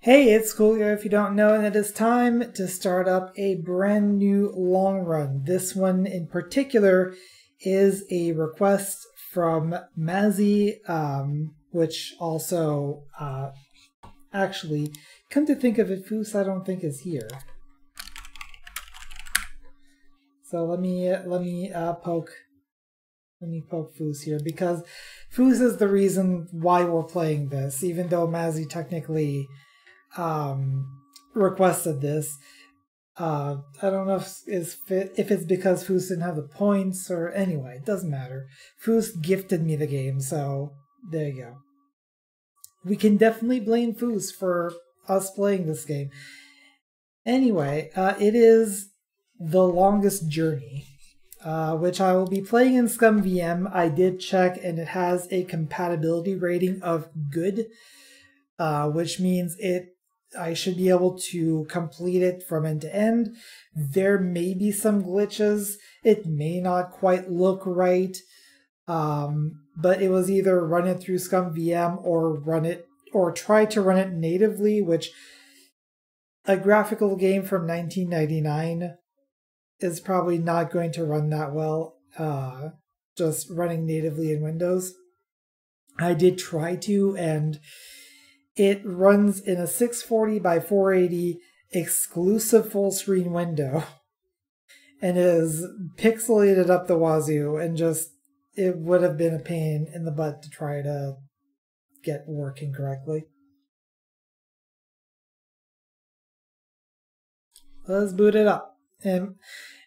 Hey, it's Coolio if you don't know, and it is time to start up a brand new long run. This one in particular is a request from Mazzy, um, which also uh, actually, come to think of it, Foos I don't think is here. So let me let me uh, poke let me poke Foos here because Foos is the reason why we're playing this, even though Mazzy technically um, requested this. Uh, I don't know if it's, if it's because Foos didn't have the points or anyway, it doesn't matter. Foos gifted me the game, so there you go. We can definitely blame Foos for us playing this game. Anyway, uh, it is The Longest Journey, uh, which I will be playing in ScummVM. I did check and it has a compatibility rating of good, uh, which means it I should be able to complete it from end to end. There may be some glitches. It may not quite look right. Um, but it was either run it through ScummVM or run it or try to run it natively, which a graphical game from 1999 is probably not going to run that well uh, just running natively in Windows. I did try to, and it runs in a 640 by 480 exclusive full screen window and is pixelated up the wazoo and just it would have been a pain in the butt to try to get working correctly. Let's boot it up. And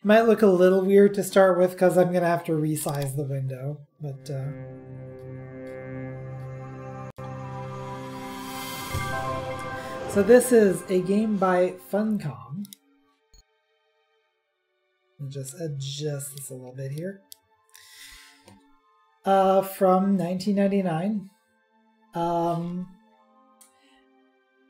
it might look a little weird to start with because I'm going to have to resize the window, but uh, So this is a game by Funcom. Just adjust this a little bit here. Uh, from 1999. Um,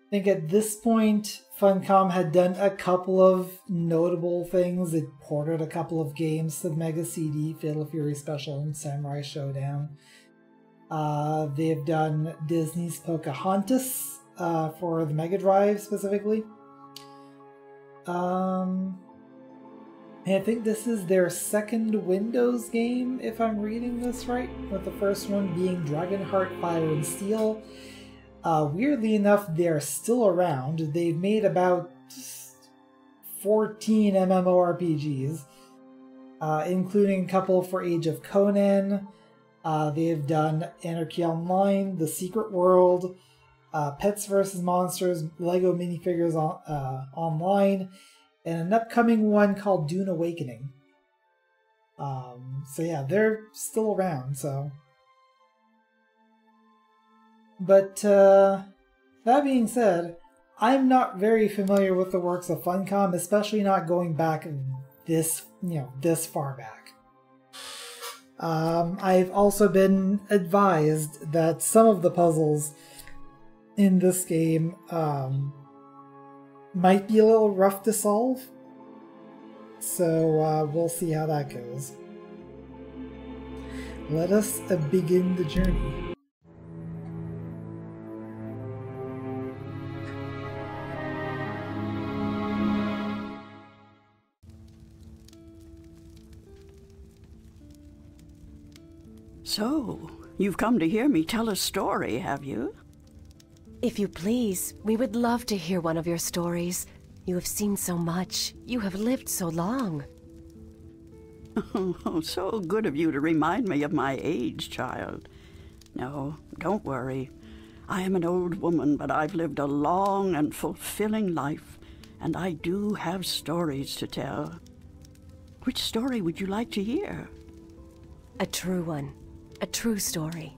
I think at this point, Funcom had done a couple of notable things. It ported a couple of games to Mega CD, Fatal Fury Special, and Samurai Shodown. Uh, they've done Disney's Pocahontas, uh, for the Mega Drive specifically. Um, and I think this is their second Windows game, if I'm reading this right, with the first one being Dragonheart Fire and Steel. Uh, weirdly enough, they're still around. They've made about 14 MMORPGs, uh, including a couple for Age of Conan. Uh, they've done Anarchy Online, The Secret World, uh, Pets vs. Monsters, Lego minifigures on, uh, online, and an upcoming one called Dune Awakening. Um, so yeah, they're still around. So, but uh, that being said, I'm not very familiar with the works of Funcom, especially not going back this you know this far back. Um, I've also been advised that some of the puzzles in this game um, might be a little rough to solve. So uh, we'll see how that goes. Let us uh, begin the journey. So, you've come to hear me tell a story, have you? If you please, we would love to hear one of your stories. You have seen so much. You have lived so long. Oh, so good of you to remind me of my age, child. No, don't worry. I am an old woman, but I've lived a long and fulfilling life, and I do have stories to tell. Which story would you like to hear? A true one. A true story.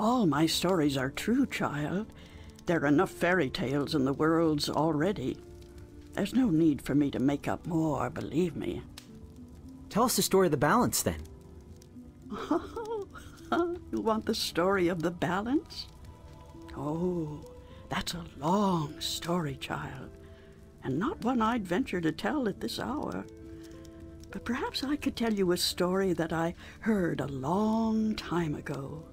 All my stories are true, child. There are enough fairy tales in the worlds already. There's no need for me to make up more, believe me. Tell us the story of the balance, then. you want the story of the balance? Oh, that's a long story, child, and not one I'd venture to tell at this hour. But perhaps I could tell you a story that I heard a long time ago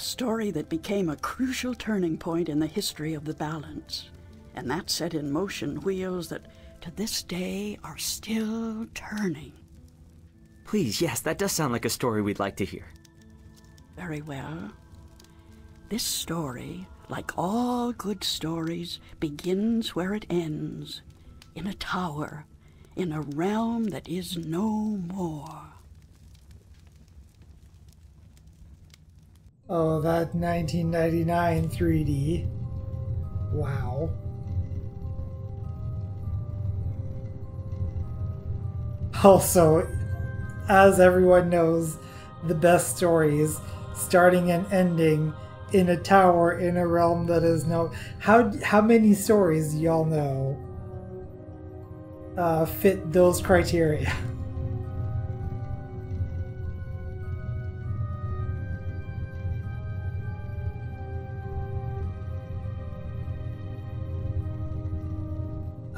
A story that became a crucial turning point in the history of the balance. And that set in motion wheels that to this day are still turning. Please, yes, that does sound like a story we'd like to hear. Very well. This story, like all good stories, begins where it ends in a tower, in a realm that is no more. Oh, that 1999 3D. Wow. Also, as everyone knows, the best stories, starting and ending in a tower in a realm that is no. How how many stories y'all know uh, fit those criteria?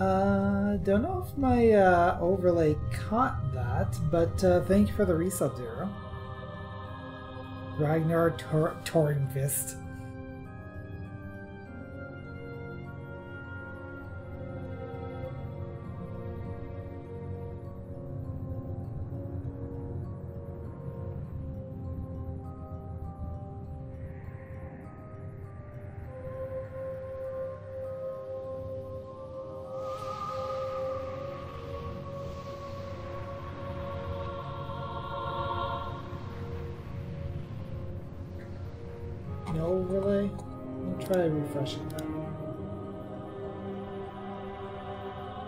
Uh, don't know if my uh, overlay caught that, but uh, thank you for the resub, Zero. Ragnar Tor-. Refreshing that.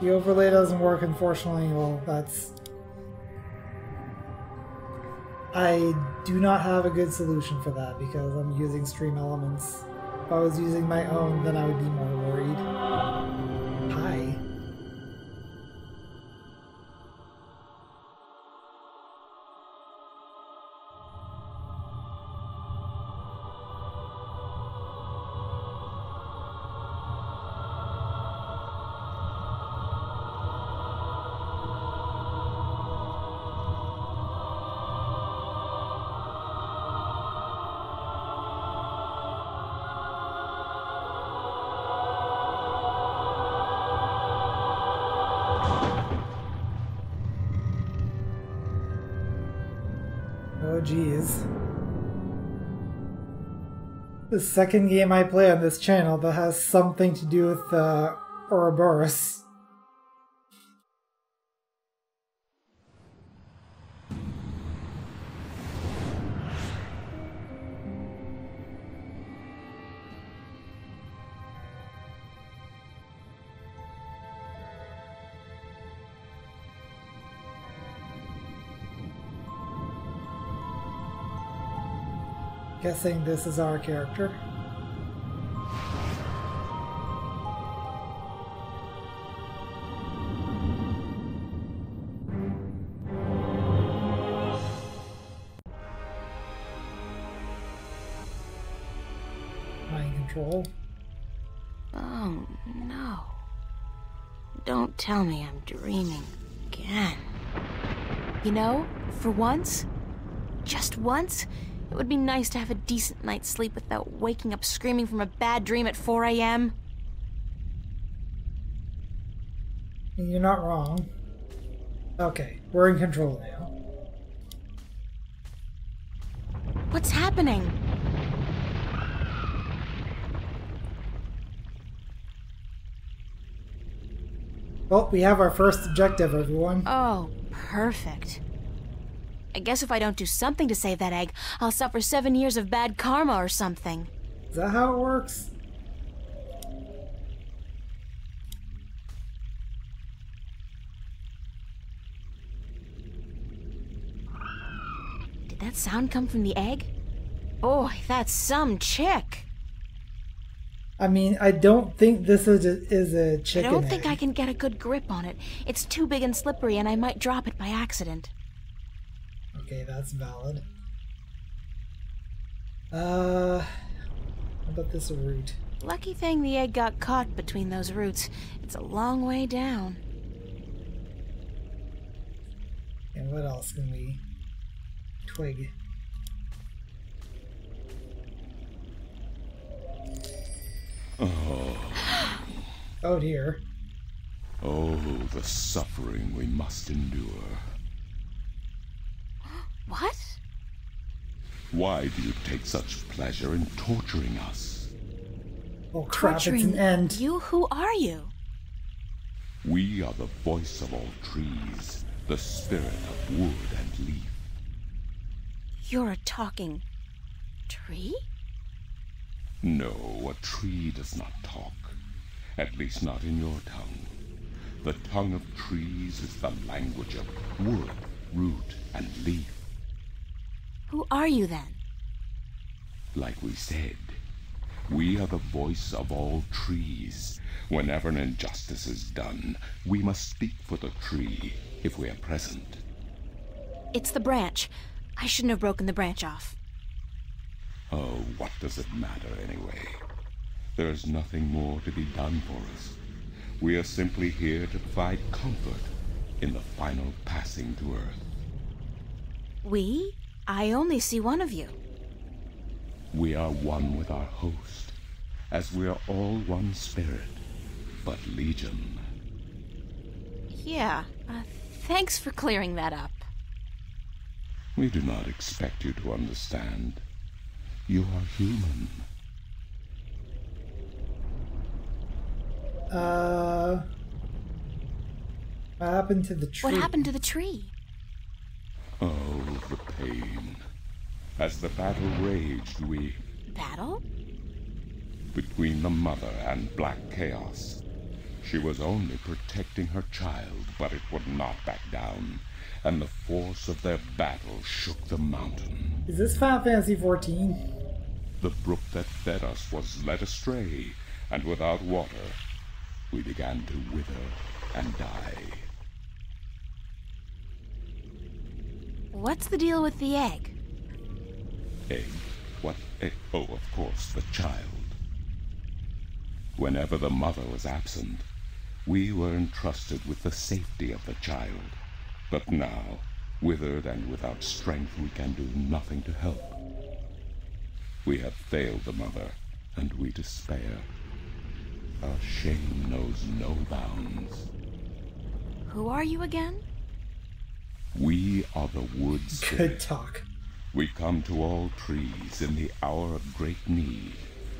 The overlay doesn't work, unfortunately. Well, that's. I do not have a good solution for that because I'm using Stream Elements. If I was using my own, then I would be more worried. The second game I play on this channel that has something to do with uh, Ouroboros. Guessing this is our character. Mind control. Oh, no. Don't tell me I'm dreaming again. You know, for once, just once, it would be nice to have a decent night's sleep without waking up screaming from a bad dream at 4 a.m. You're not wrong. Okay, we're in control now. What's happening? Well, we have our first objective, everyone. Oh, perfect. I guess if I don't do something to save that egg, I'll suffer seven years of bad karma or something. Is that how it works? Did that sound come from the egg? Boy, that's some chick. I mean, I don't think this is a, is a chicken. I don't think egg. I can get a good grip on it. It's too big and slippery, and I might drop it by accident. Okay, that's valid. Uh, how about this root? Lucky thing the egg got caught between those roots. It's a long way down. And what else can we twig? Oh. oh dear. Oh, the suffering we must endure. What? Why do you take such pleasure in torturing us? Oh crap, Torturing it's an end. You? Who are you? We are the voice of all trees, the spirit of wood and leaf. You're a talking tree? No, a tree does not talk. At least not in your tongue. The tongue of trees is the language of wood, root, and leaf. Who are you then? Like we said, we are the voice of all trees. Whenever an injustice is done, we must speak for the tree if we are present. It's the branch. I shouldn't have broken the branch off. Oh, what does it matter anyway? There is nothing more to be done for us. We are simply here to provide comfort in the final passing to Earth. We? I only see one of you. We are one with our host, as we are all one spirit, but legion. Yeah, uh, thanks for clearing that up. We do not expect you to understand. You are human. Uh, what happened to the tree? What happened to the tree? Oh, the pain. As the battle raged, we, Battle? between the mother and Black Chaos. She was only protecting her child, but it would not back down, and the force of their battle shook the mountain. Is this Final Fantasy 14? The brook that fed us was led astray, and without water, we began to wither and die. What's the deal with the egg? Egg? What egg? Oh, of course, the child. Whenever the mother was absent, we were entrusted with the safety of the child. But now, withered and without strength, we can do nothing to help. We have failed the mother, and we despair. Our shame knows no bounds. Who are you again? We are the woods. Good talk. We come to all trees in the hour of great need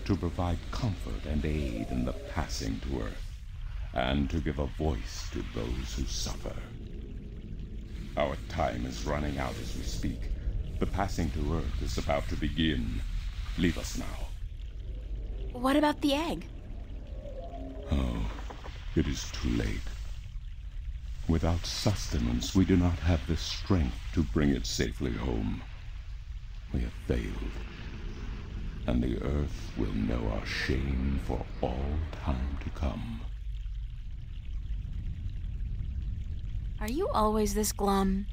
to provide comfort and aid in the passing to earth, and to give a voice to those who suffer. Our time is running out as we speak. The passing to earth is about to begin. Leave us now. What about the egg? Oh, it is too late. Without sustenance, we do not have the strength to bring it safely home. We have failed, and the earth will know our shame for all time to come. Are you always this glum?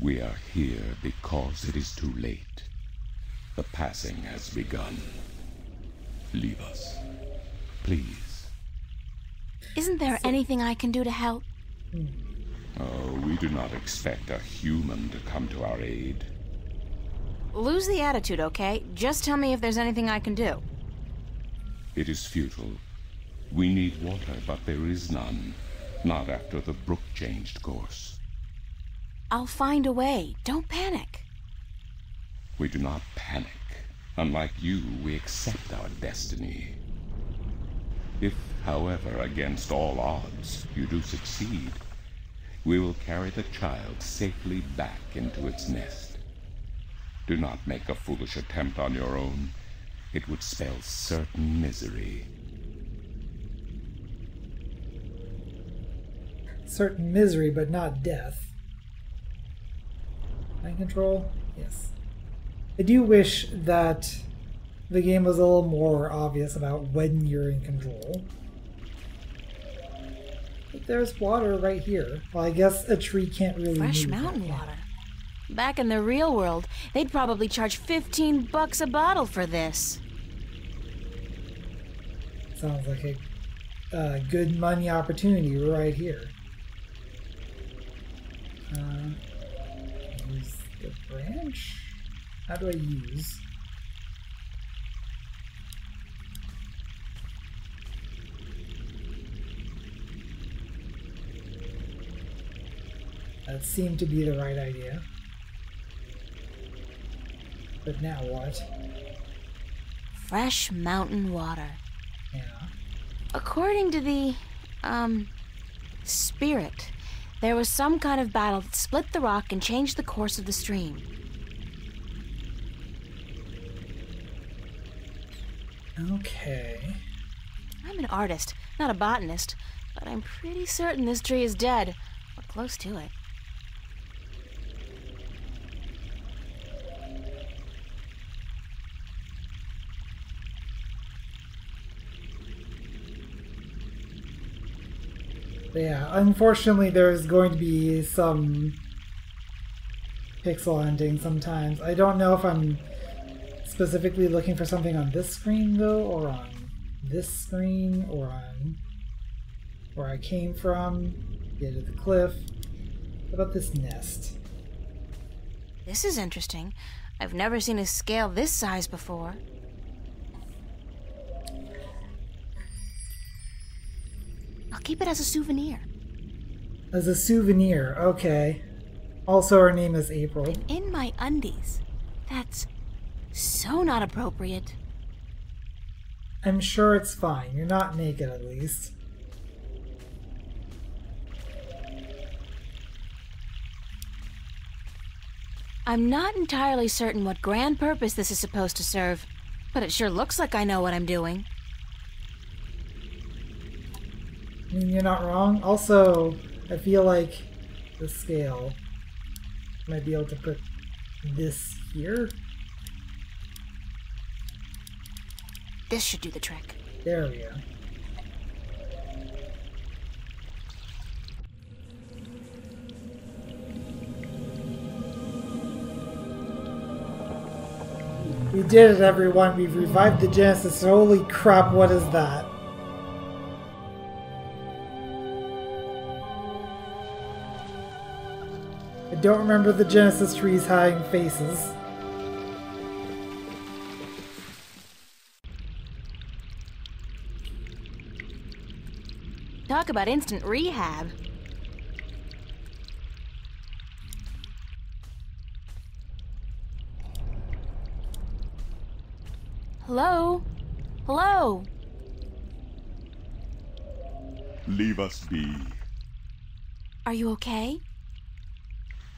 We are here because it is too late. The passing has begun. Leave us. Please. Isn't there anything I can do to help? Oh, we do not expect a human to come to our aid. Lose the attitude, okay? Just tell me if there's anything I can do. It is futile. We need water, but there is none. Not after the brook changed course. I'll find a way. Don't panic. We do not panic. Unlike you, we accept our destiny. If, however, against all odds, you do succeed, we will carry the child safely back into its nest. Do not make a foolish attempt on your own. It would spell certain misery. Certain misery, but not death. Mind control? Yes. I do wish that the game was a little more obvious about when you're in control. But there's water right here. Well, I guess a tree can't really Fresh mountain water. Back in the real world, they'd probably charge 15 bucks a bottle for this. Sounds like a uh, good money opportunity right here. Uh, use the branch? How do I use? That seemed to be the right idea. But now what? Fresh mountain water. Yeah. According to the, um, spirit, there was some kind of battle that split the rock and changed the course of the stream. Okay. I'm an artist, not a botanist, but I'm pretty certain this tree is dead, or close to it. Yeah, unfortunately, there's going to be some pixel hunting sometimes. I don't know if I'm specifically looking for something on this screen, though, or on this screen, or on where I came from, the edge of the cliff. What about this nest? This is interesting. I've never seen a scale this size before. I'll keep it as a souvenir. As a souvenir, okay. Also, her name is April. In my undies. That's so not appropriate. I'm sure it's fine. You're not naked, at least. I'm not entirely certain what grand purpose this is supposed to serve, but it sure looks like I know what I'm doing. I mean, you're not wrong. Also, I feel like the scale might be able to put this here. This should do the trick. There we go. We did it, everyone. We've revived the Genesis. Holy crap, what is that? Don't remember the Genesis trees hiding faces. Talk about instant rehab. Hello? Hello? Leave us be. Are you okay?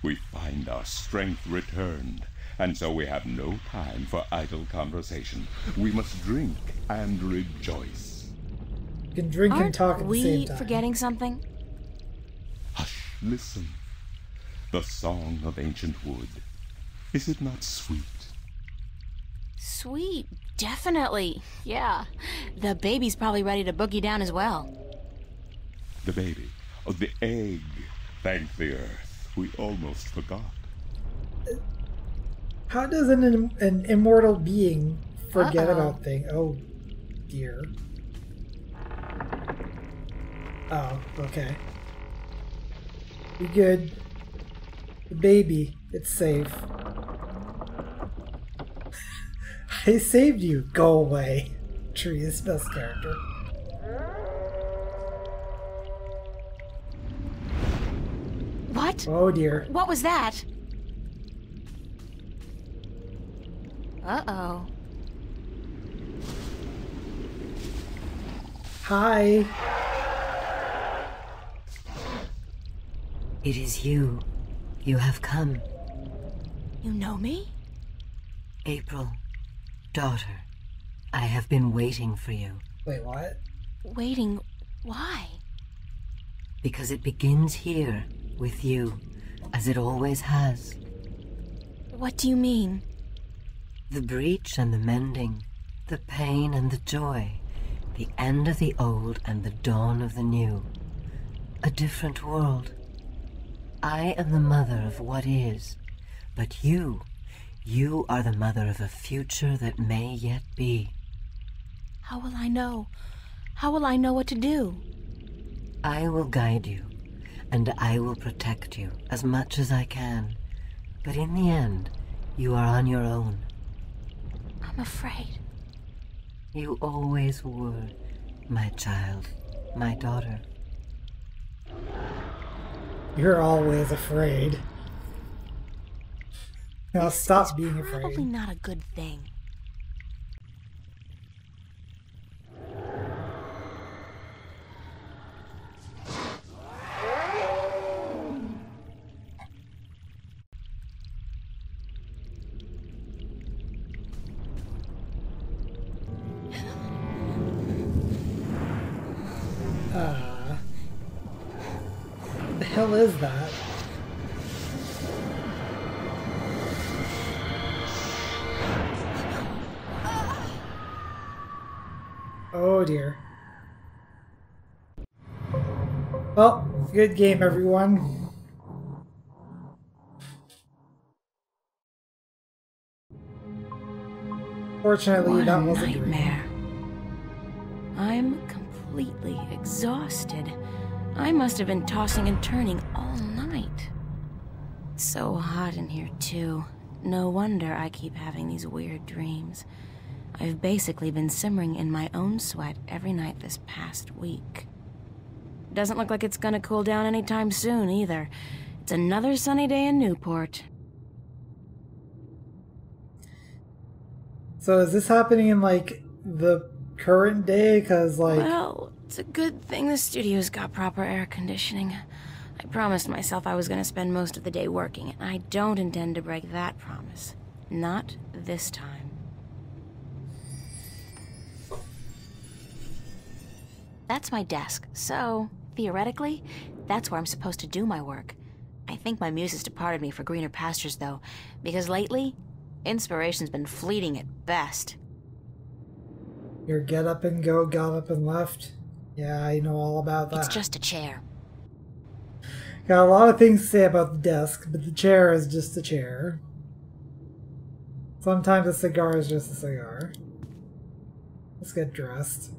We find our strength returned, and so we have no time for idle conversation. We must drink and rejoice. You can drink and Aren't talk at the we same time. we forgetting something? Hush, listen. The song of ancient wood. Is it not sweet? Sweet, definitely. Yeah. The baby's probably ready to boogie down as well. The baby. Oh, the egg. Thank the earth. We almost forgot. How does an an immortal being forget Uh-oh. about things? Oh dear. Oh, okay. Be good. The baby, it's safe. I saved you. Go away. Tree is best character. What? Oh dear. What was that? Uh oh. Hi. It is you. You have come. You know me? April, daughter, I have been waiting for you Wait, what? Waiting. Why? because it begins here with you, as it always has. What do you mean? The breach and the mending, the pain and the joy, the end of the old and the dawn of the new. A different world. I am the mother of what is, but you, you are the mother of a future that may yet be. How will I know? How will I know what to do? I will guide you, and I will protect you as much as I can. But in the end, you are on your own. I'm afraid. You always were, my child, my daughter. You're always afraid. Now This stop is being Probably afraid. not a good thing. Oh dear. Well, good game, everyone. Fortunately, What that was a dream. nightmare. I'm completely exhausted. I must have been tossing and turning all night. It's so hot in here, too. No wonder I keep having these weird dreams. I've basically been simmering in my own sweat every night this past week. Doesn't look like it's gonna cool down anytime soon, either. It's another sunny day in Newport. So is this happening in like the current day? Cause like Well, it's a good thing the studio's got proper air conditioning. I promised myself I was going to spend most of the day working, and I don't intend to break that promise. Not this time. That's my desk, so theoretically, that's where I'm supposed to do my work. I think my muse has departed me for greener pastures, though, because lately, inspiration's been fleeting at best. your get up and go, got up and left. Yeah, I know all about that. It's just a chair. Got a lot of things to say about the desk, but the chair is just a chair. Sometimes a cigar is just a cigar. Let's get dressed.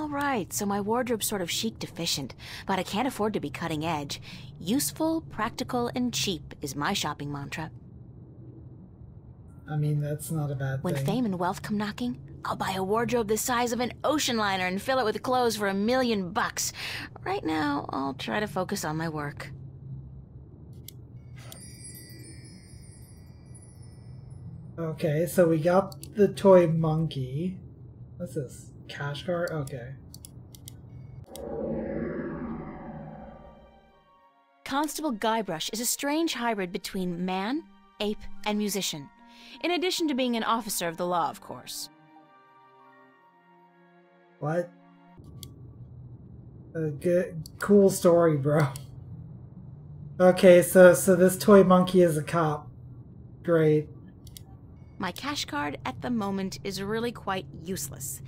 Alright, so my wardrobe's sort of chic deficient, but I can't afford to be cutting edge. Useful, practical, and cheap is my shopping mantra. I mean, that's not a bad When thing. When fame and wealth come knocking, I'll buy a wardrobe the size of an ocean liner and fill it with clothes for a million bucks. Right now, I'll try to focus on my work. Okay, so we got the toy monkey. What's this? Cash card? Okay. Constable Guybrush is a strange hybrid between man, ape, and musician. In addition to being an officer of the law, of course. What? A good, cool story, bro. Okay, so so this toy monkey is a cop. Great. My cash card at the moment is really quite useless.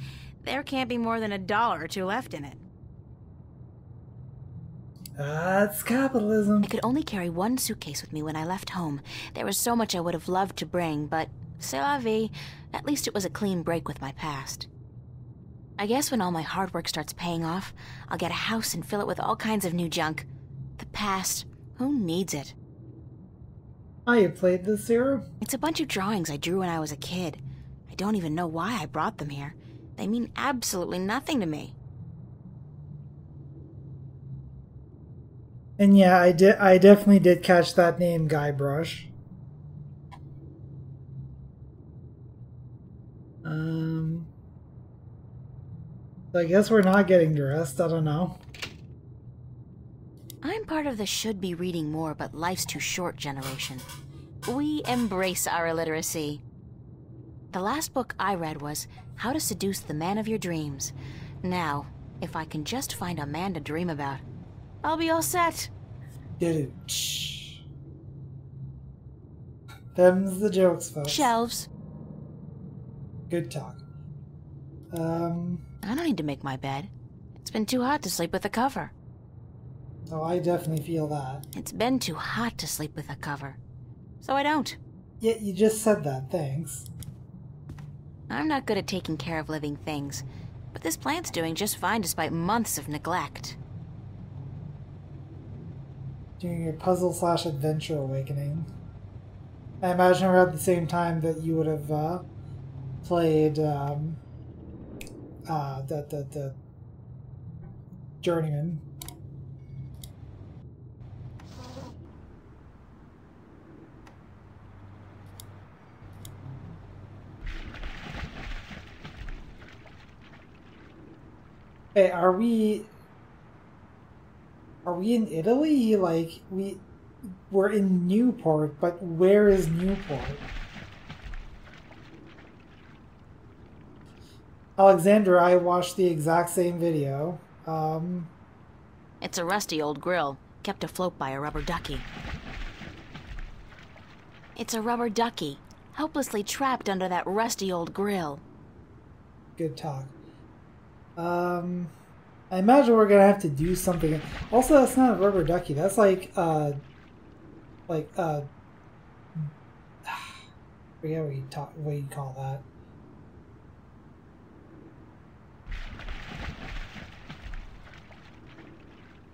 There can't be more than a dollar or two left in it. That's capitalism. I could only carry one suitcase with me when I left home. There was so much I would have loved to bring, but c'est la vie. At least it was a clean break with my past. I guess when all my hard work starts paying off, I'll get a house and fill it with all kinds of new junk. The past, who needs it? Oh, you played this zero? It's a bunch of drawings I drew when I was a kid. I don't even know why I brought them here. They mean absolutely nothing to me. And yeah, I did. I definitely did catch that name, Guybrush. Um, I guess we're not getting dressed. I don't know. I'm part of the should be reading more but life's too short generation. We embrace our illiteracy. The last book I read was How to Seduce the Man of Your Dreams. Now, if I can just find a man to dream about, I'll be all set. Get it. Shh. Them's the jokes, folks. Shelves. Good talk. Um, I don't need to make my bed. It's been too hot to sleep with a cover. oh, I definitely feel that. It's been too hot to sleep with a cover. So I don't. Yeah, you just said that. Thanks. I'm not good at taking care of living things, but this plant's doing just fine despite months of neglect. Doing your puzzle slash adventure awakening. I imagine around the same time that you would have uh, played um, uh, the, the the journeyman. Hey, are we are we in Italy? Like we we're in Newport, but where is Newport? Alexander, I watched the exact same video. Um, It's a rusty old grill, kept afloat by a rubber ducky. It's a rubber ducky, helplessly trapped under that rusty old grill. good talk. Um, I imagine we're gonna have to do something. Also, that's not a rubber ducky. That's like uh, like uh, forget what you talk, what you call that.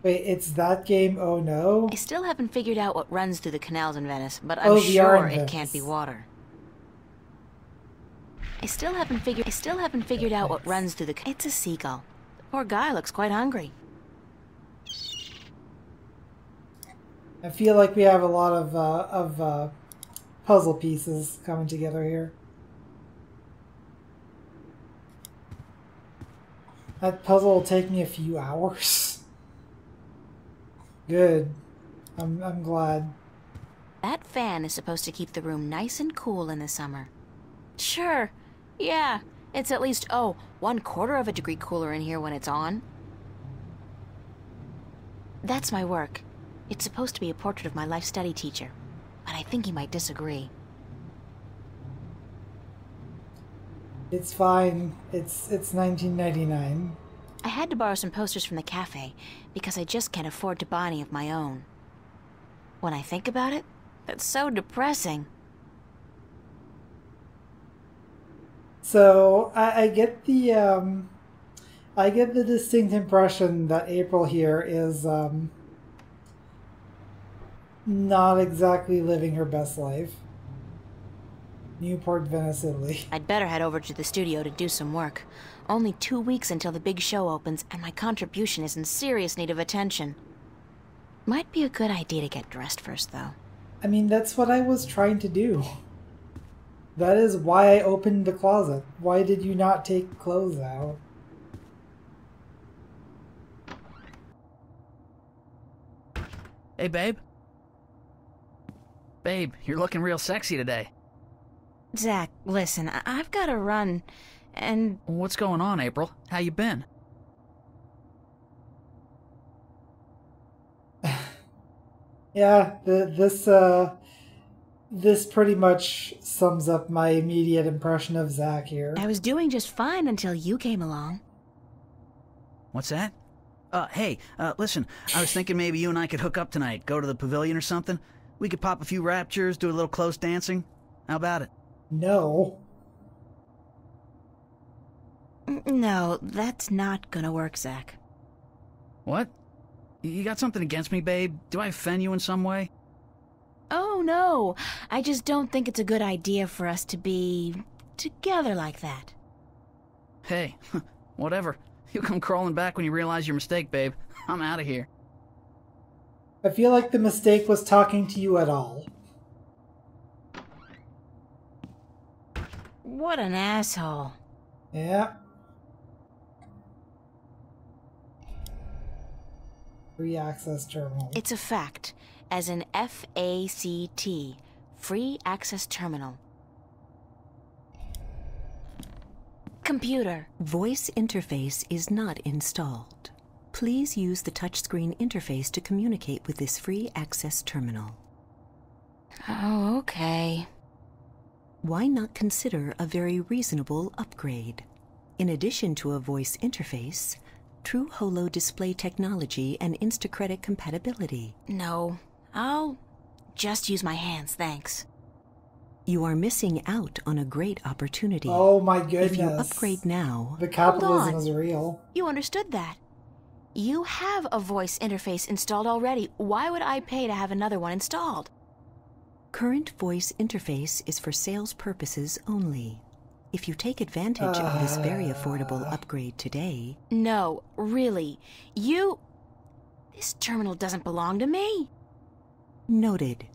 Wait, it's that game? Oh no! I still haven't figured out what runs through the canals in Venice, but Oh, I'm are sure it can't be water. I still haven't figured. I still haven't figured out what runs through the. It's a seagull. The poor guy looks quite hungry. I feel like we have a lot of uh, of uh, puzzle pieces coming together here. That puzzle will take me a few hours. Good. I'm I'm glad. That fan is supposed to keep the room nice and cool in the summer. Sure. Yeah. It's at least, oh, one quarter of a degree cooler in here when it's on. That's my work. It's supposed to be a portrait of my life study teacher, but I think he might disagree. It's fine. It's it's 1999. I had to borrow some posters from the cafe because I just can't afford to buy any of my own. When I think about it, that's so depressing. So I, I get the um, I get the distinct impression that April here is um, not exactly living her best life. Newport, Venice, Italy. I'd better head over to the studio to do some work. Only two weeks until the big show opens, and my contribution is in serious need of attention. Might be a good idea to get dressed first, though. I mean, that's what I was trying to do. That is why I opened the closet. Why did you not take clothes out? Hey, babe. Babe, you're looking real sexy today. Zach, listen, I- I've got to run, and What's going on, April? How you been? Yeah, the, this uh, this pretty much sums up my immediate impression of Zach here. I was doing just fine until you came along. What's that? Uh, hey, uh, listen, I was thinking maybe you and I could hook up tonight, go to the pavilion or something. We could pop a few raptures, do a little close dancing. How about it? No. No, that's not gonna work, Zach. What? You got something against me, babe? Do I offend you in some way? Oh, no. I just don't think it's a good idea for us to be together like that. Hey, whatever. You'll come crawling back when you realize your mistake, babe. I'm out of here. I feel like the mistake was talking to you at all. What an asshole. Yeah. Free access terminal. It's a fact, as an F A C T, Free Access Terminal. Computer. Voice interface is not installed. Please use the touchscreen interface to communicate with this free access terminal. Oh, okay. Why not consider a very reasonable upgrade? In addition to a voice interface, True Holo display technology and Instacredit compatibility. No, I'll just use my hands, thanks. You are missing out on a great opportunity. oh my goodness. if you upgrade now, the capitalism on. is real. You understood that. You have a voice interface installed already. Why would I pay to have another one installed? current voice interface is for sales purposes only. If you take advantage of this very uh. affordable upgrade today, No, really. You. This terminal doesn't belong to me. Noted.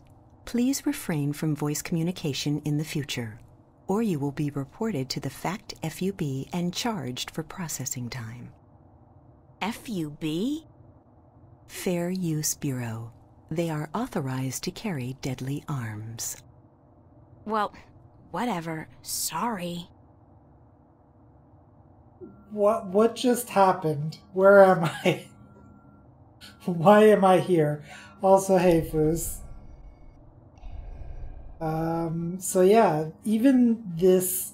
Please refrain from voice communication in the future, or you will be reported to the FACT FUB and charged for processing time. FUB? Fair Use Bureau. They are authorized to carry deadly arms. Well, whatever. Sorry. What what just happened? Where am I? Why am I here? Also, hey, Foos. Um, so yeah, even this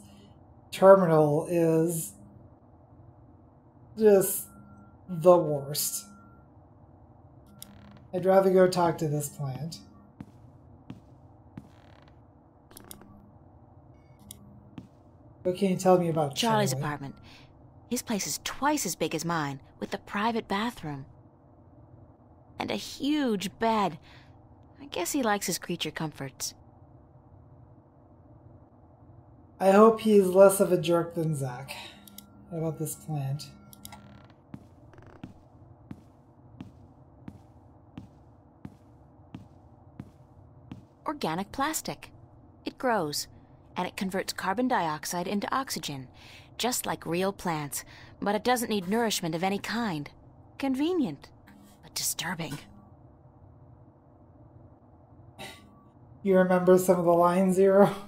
terminal is just the worst. I'd rather go talk to this plant. What can you tell me about Charlie's Charlie? apartment. His place is twice as big as mine, with a private bathroom. And a huge bed. I guess he likes his creature comforts. I hope he's less of a jerk than Zach. How about this plant? Organic plastic. It grows, and it converts carbon dioxide into oxygen, just like real plants, but it doesn't need nourishment of any kind. Convenient, disturbing. You remember some of the lines, Zero?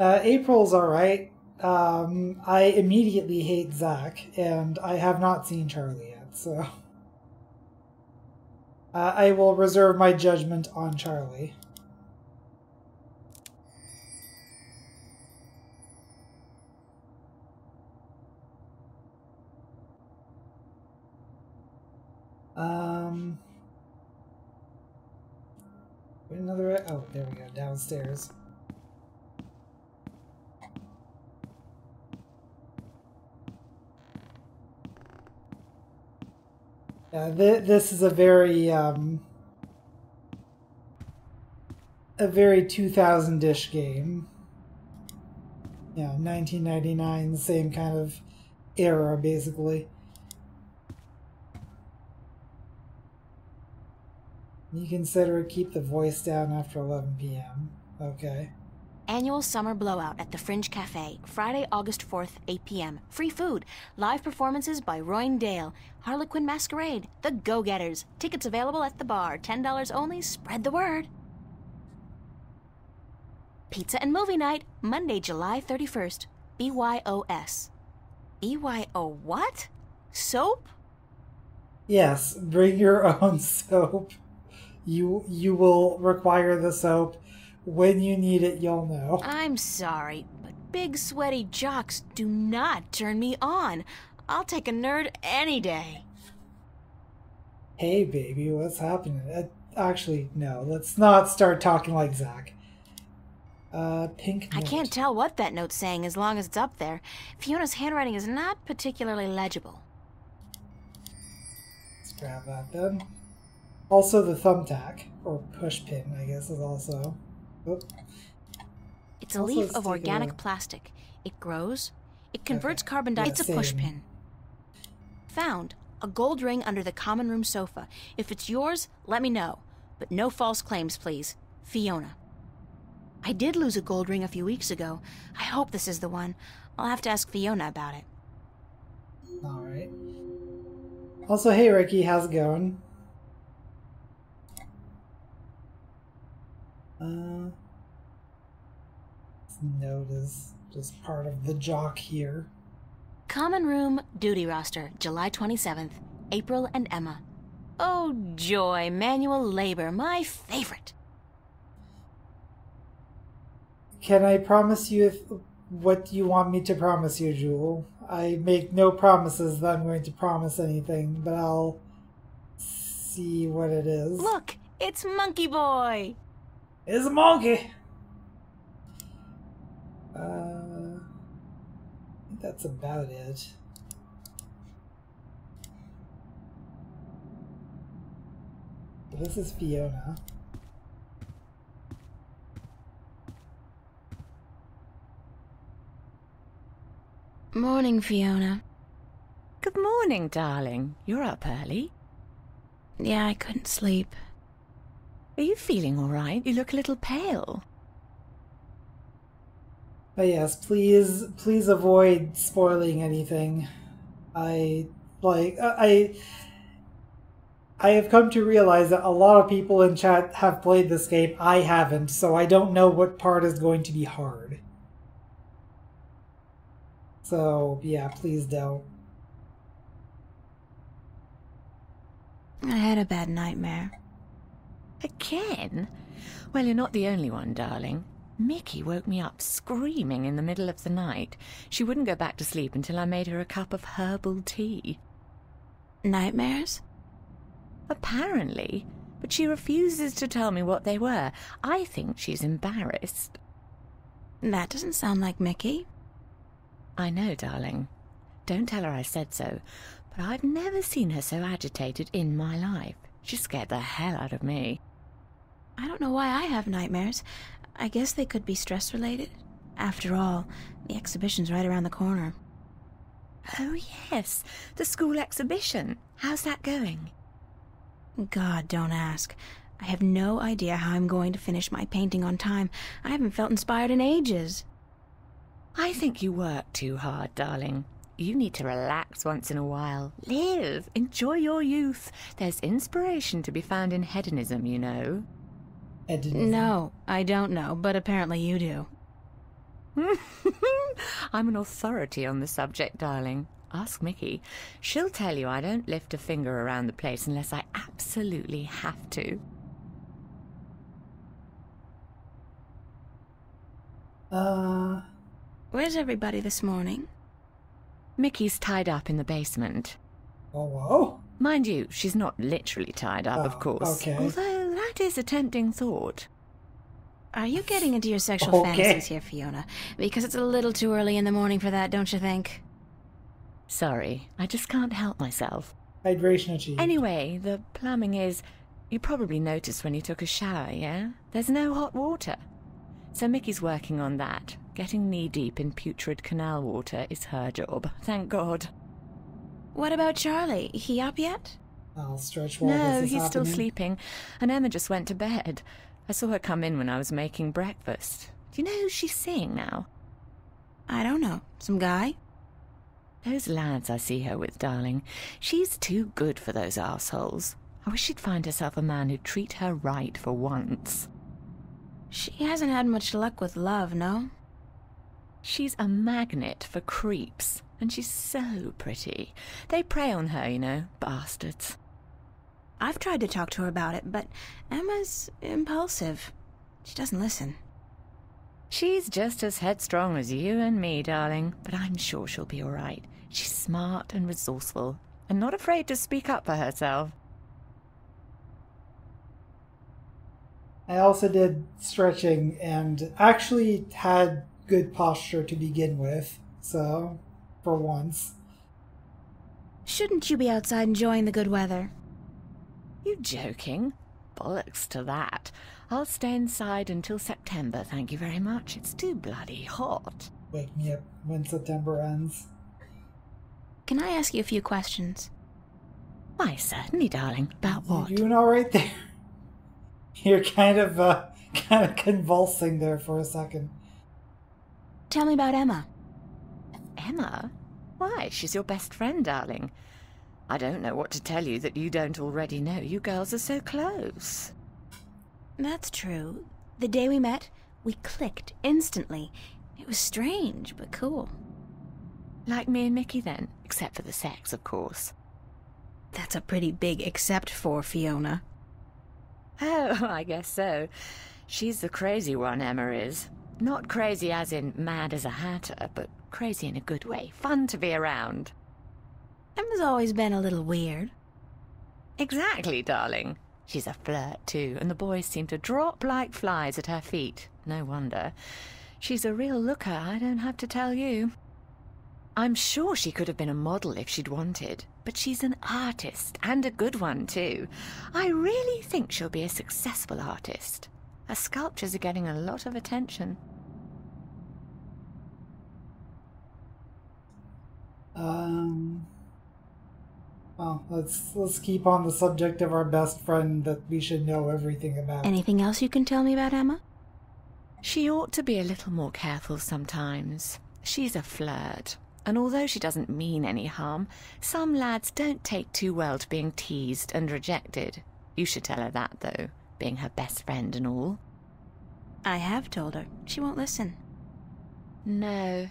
Uh, April's alright. Um, I immediately hate Zach, and I have not seen Charlie yet, so. Uh, I will reserve my judgment on Charlie. Um. Another. Oh, there we go. Downstairs. Yeah, th- this is a very um, a very 2000-ish game. Yeah, 1999, same kind of era, basically. You consider it keep the voice down after 11 p.m. Okay. Annual summer blowout at the Fringe Cafe, Friday, August 4th, 8 p.m. Free food, live performances by Royne Dale, Harlequin Masquerade, The Go Getters. Tickets available at the bar, $10 only. Spread the word. Pizza and movie night, Monday, July 31st. BYOS. BYO what? Soap? Yes, bring your own soap. You you will require the soap. When you need it, you'll know. I'm sorry, but big sweaty jocks do not turn me on. I'll take a nerd any day. Hey, baby, what's happening? Uh, actually, no. Let's not start talking like Zach. Uh, pink. I can't tell what that note's saying as long as it's up there. Fiona's handwriting is not particularly legible. Let's grab that then. Also, the thumbtack or push pin, I guess, is also. It's a Also, leaf of organic plastic. It grows. It converts Okay. carbon Yeah, dioxide. it's a push pin. Found a gold ring under the common room sofa. If it's yours, let me know. But no false claims, please. Fiona. I did lose a gold ring a few weeks ago. I hope this is the one. I'll have to ask Fiona about it. All right. Also, hey Ricky, how's it going? Uh, note is just part of the jock here. Common room duty roster, July 27th. April and Emma. Oh, joy, manual labor, my favorite. Can I promise you if what you want me to promise you, Jewel? I make no promises that I'm going to promise anything, but I'll see what it is. Look, it's Monkey Boy. It's a monkey. Uh, that's about it. This is Fiona. Morning, Fiona. Good morning, darling. You're up early. Yeah, I couldn't sleep. Are you feeling all right? You look a little pale. But yes, please, please avoid spoiling anything. I like I I have come to realize that a lot of people in chat have played this game. I haven't, so I don't know what part is going to be hard. So, yeah, please don't. I had a bad nightmare. Again? Well, you're not the only one, darling. Mickey woke me up screaming in the middle of the night. She wouldn't go back to sleep until I made her a cup of herbal tea. Nightmares? Apparently, but she refuses to tell me what they were. I think she's embarrassed. That doesn't sound like Mickey. I know, darling. Don't tell her I said so, but I've never seen her so agitated in my life. She scared the hell out of me. I don't know why I have nightmares. I guess they could be stress related. After all, the exhibition's right around the corner. Oh, yes, the school exhibition. How's that going? God, don't ask. I have no idea how I'm going to finish my painting on time. I haven't felt inspired in ages. I think you work too hard, darling. You need to relax once in a while. Live. Enjoy your youth. There's inspiration to be found in hedonism, you know. Hedonism. No, I don't know, but apparently you do. I'm an authority on the subject, darling. Ask Mickey. She'll tell you I don't lift a finger around the place unless I absolutely have to. Uh. Where's everybody this morning? Mickey's tied up in the basement. Oh, whoa. Mind you, she's not literally tied up, Oh, of course. okay. Although that is a tempting thought. Are you getting into your sexual Okay. fantasies here, Fiona? Because it's a little too early in the morning for that, don't you think? Sorry, I just can't help myself. Hydration achieved. Anyway, the plumbing is. You probably noticed when you took a shower, yeah? There's no hot water. So Mickey's working on that. Getting knee deep in putrid canal water is her job, thank God. What about Charlie? He up yet? I'll stretch while No, this is he's still sleeping, and Emma just went to bed. I saw her come in when I was making breakfast. Do you know who she's seeing now? I don't know. Some guy? Those lads I see her with, darling. She's too good for those assholes. I wish she'd find herself a man who'd treat her right for once. She hasn't had much luck with love, no? She's a magnet for creeps, and she's so pretty. They prey on her, you know, bastards. I've tried to talk to her about it, but Emma's impulsive. She doesn't listen. She's just as headstrong as you and me, darling, but I'm sure she'll be all right. She's smart and resourceful, and not afraid to speak up for herself. I also did stretching and actually had good posture to begin with. So, for once. Shouldn't you be outside enjoying the good weather? You joking? Bollocks to that. I'll stay inside until September, thank you very much. It's too bloody hot. Wake me up when September ends. Can I ask you a few questions? Why, certainly, darling. About what? You doing right there? You're kind of, uh, kind of convulsing there for a second. Tell me about Emma. Emma? Why, she's your best friend, darling. I don't know what to tell you that you don't already know. You girls are so close. That's true. The day we met, we clicked instantly. It was strange, but cool. Like me and Mickey, then, except for the sex, of course. That's a pretty big except for Fiona. Oh, I guess so. She's the crazy one, Emma is. Not crazy as in mad as a hatter, but crazy in a good way. Fun to be around. Emma's always been a little weird. Exactly, darling. She's a flirt, too, and the boys seem to drop like flies at her feet. No wonder. She's a real looker, I don't have to tell you. I'm sure she could have been a model if she'd wanted, but she's an artist, and a good one, too. I really think she'll be a successful artist. Her sculptures are getting a lot of attention. Um. Well, let's let's keep on the subject of our best friend that we should know everything about. Anything else you can tell me about Emma? She ought to be a little more careful sometimes. She's a flirt. And although she doesn't mean any harm, some lads don't take too well to being teased and rejected. You should tell her that, though, being her best friend and all. I have told her. She won't listen. No.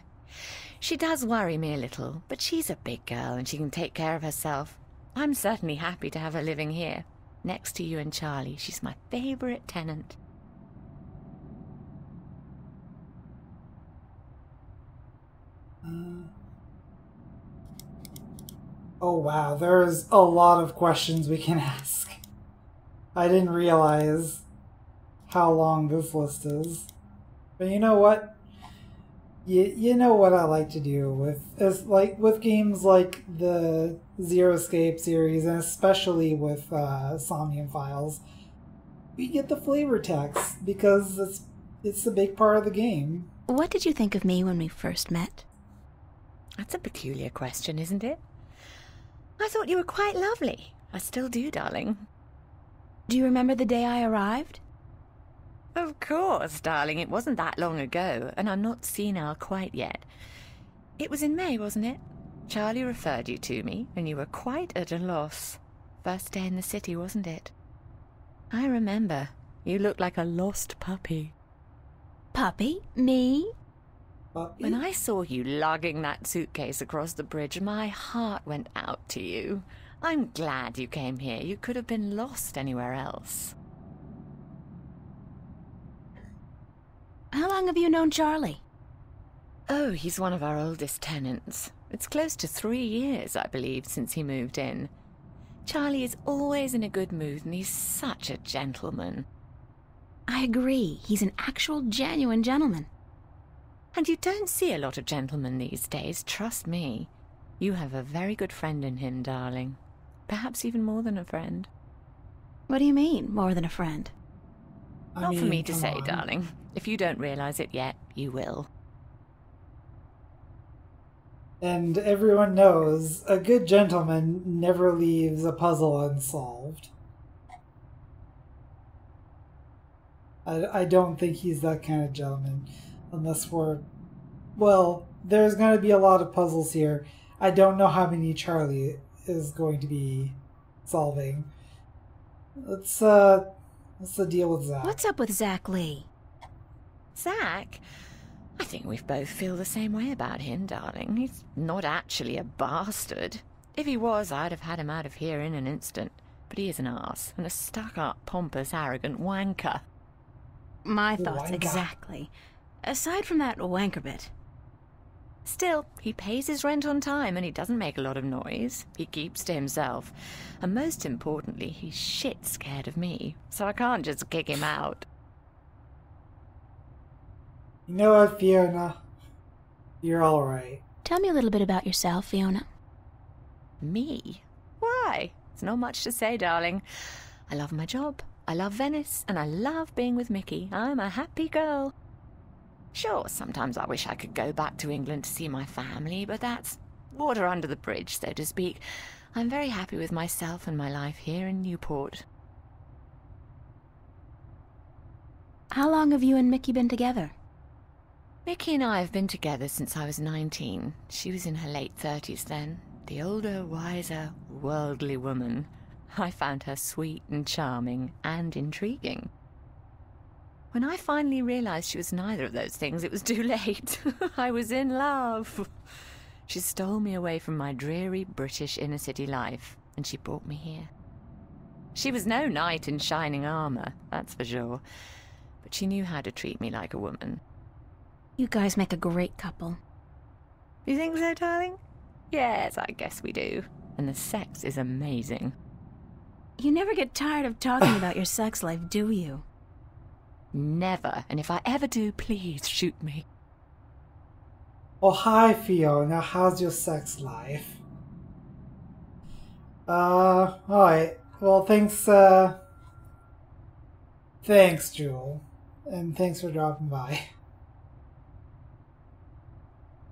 She does worry me a little, but she's a big girl and she can take care of herself. I'm certainly happy to have her living here. Next to you and Charlie, she's my favourite tenant. Oh wow, there's a lot of questions we can ask. I didn't realize how long this list is. But you know what? You, you know what I like to do with is like with games like the Zero Escape series and especially with uh, Somnium Files, we get the flavor text because it's it's a big part of the game. What did you think of me when we first met? That's a peculiar question, isn't it? I thought you were quite lovely. I still do, darling. Do you remember the day I arrived? Of course, darling. It wasn't that long ago, and I'm not senile quite yet. It was in May, wasn't it? Charlie referred you to me, and you were quite at a loss. First day in the city, wasn't it? I remember. You looked like a lost puppy. Puppy? Me? Puppy? When I saw you lugging that suitcase across the bridge, my heart went out to you. I'm glad you came here. You could have been lost anywhere else. How long have you known Charlie? Oh, he's one of our oldest tenants. It's close to three years, I believe, since he moved in. Charlie is always in a good mood, and he's such a gentleman. I agree. He's an actual, genuine gentleman. And you don't see a lot of gentlemen these days, trust me. You have a very good friend in him, darling. Perhaps even more than a friend. What do you mean, more than a friend? I Not for me to say, on. darling. If you don't realize it yet, you will. And everyone knows a good gentleman never leaves a puzzle unsolved. I, I don't think he's that kind of gentleman. Unless we're. Well, there's going to be a lot of puzzles here. I don't know how many Charlie is going to be solving. Let's, uh. What's the deal with Zach? What's up with Zach Lee? Zach? I think we both feel the same way about him, darling. He's not actually a bastard. If he was, I'd have had him out of here in an instant. But he is an ass, and a stuck-up, pompous, arrogant wanker. My thoughts wanker. exactly. Aside from that wanker bit. Still, he pays his rent on time and he doesn't make a lot of noise. He keeps to himself. And most importantly, he's shit scared of me, so I can't just kick him out. You know what, Fiona? You're alright. Tell me a little bit about yourself, Fiona. Me? Why? It's not much to say, darling. I love my job, I love Venice, and I love being with Mickey. I'm a happy girl. Sure, sometimes I wish I could go back to England to see my family, but that's water under the bridge, so to speak. I'm very happy with myself and my life here in Newport. How long have you and Mickey been together? Mickey and I have been together since I was 19. She was in her late 30s then. The older, wiser, worldly woman. I found her sweet and charming and intriguing. When I finally realized she was neither of those things, it was too late. I was in love. She stole me away from my dreary British inner city life, and she brought me here. She was no knight in shining armor, that's for sure, but she knew how to treat me like a woman. You guys make a great couple. You think so, darling? Yes, I guess we do. And the sex is amazing. You never get tired of talking about your sex life, do you? Never. And if I ever do, please shoot me. Oh, hi, Fiona. How's your sex life? Uh, alright. Well, thanks, uh. Thanks, Jewel. And thanks for dropping by.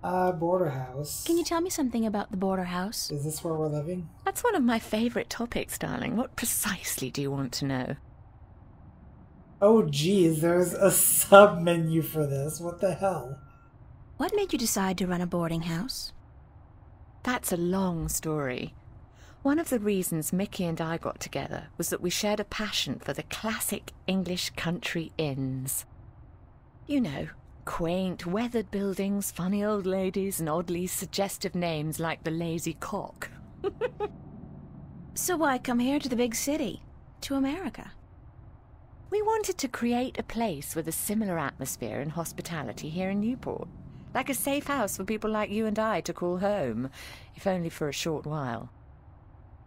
Uh, Border House. Can you tell me something about the border house? Is this where we're living? That's one of my favorite topics, darling. What precisely do you want to know? Oh, geez, there's a sub menu for this. What the hell? What made you decide to run a boarding house? That's a long story. One of the reasons Mickey and I got together was that we shared a passion for the classic English country inns. You know, quaint, weathered buildings, funny old ladies, and oddly suggestive names like the Lazy Cock. So why come here to the big city? To America? We wanted to create a place with a similar atmosphere and hospitality here in Newport. Like a safe house for people like you and I to call home, if only for a short while.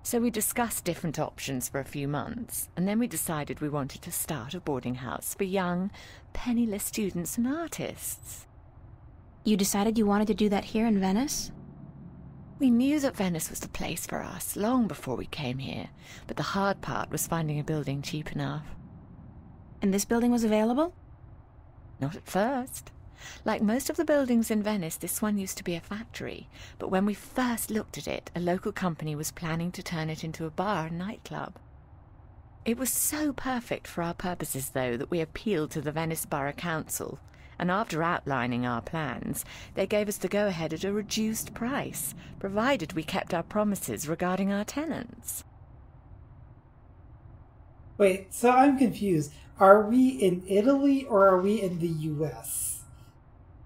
So we discussed different options for a few months, and then we decided we wanted to start a boarding house for young, penniless students and artists. You decided you wanted to do that here in Venice? We knew that Venice was the place for us long before we came here, but the hard part was finding a building cheap enough. And this building was available? Not at first. Like most of the buildings in Venice, this one used to be a factory, but when we first looked at it, a local company was planning to turn it into a bar and nightclub. It was so perfect for our purposes, though, that we appealed to the Venice Borough Council, and after outlining our plans, they gave us the go ahead at a reduced price, provided we kept our promises regarding our tenants. Wait, so I'm confused. Are we in Italy or are we in the US?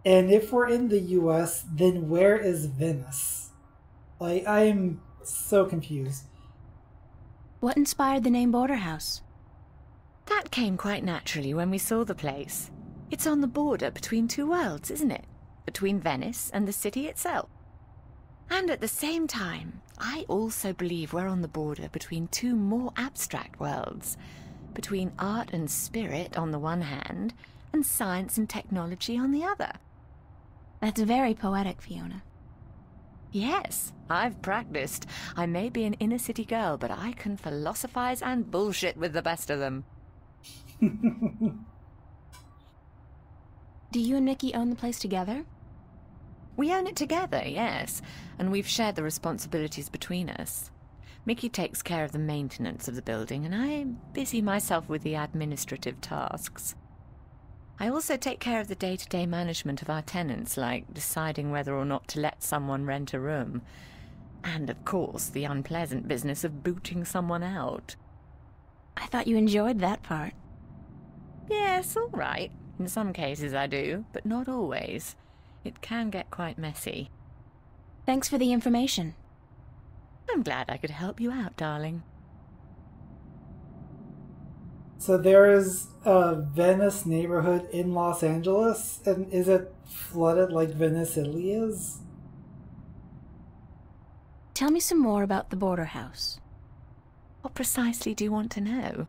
And if we're in the US, then where is Venice? Like, I am so confused. What inspired the name Border House? That came quite naturally when we saw the place. It's on the border between two worlds, isn't it? Between Venice and the city itself. And at the same time, I also believe we're on the border between two more abstract worlds. Between art and spirit on the one hand, and science and technology on the other. That's very poetic, Fiona. Yes, I've practiced. I may be an inner city girl, but I can philosophize and bullshit with the best of them. Do you and Mickey own the place together? We own it together, yes, and we've shared the responsibilities between us. Mickey takes care of the maintenance of the building, and I busy myself with the administrative tasks. I also take care of the day to day management of our tenants, like deciding whether or not to let someone rent a room. And, of course, the unpleasant business of booting someone out. I thought you enjoyed that part. Yes, all right. In some cases I do, but not always. It can get quite messy. Thanks for the information. I'm glad I could help you out, darling. So there is a Venice neighborhood in Los Angeles, and is it flooded like Venice, Italy is? Tell me some more about the border house. What precisely do you want to know?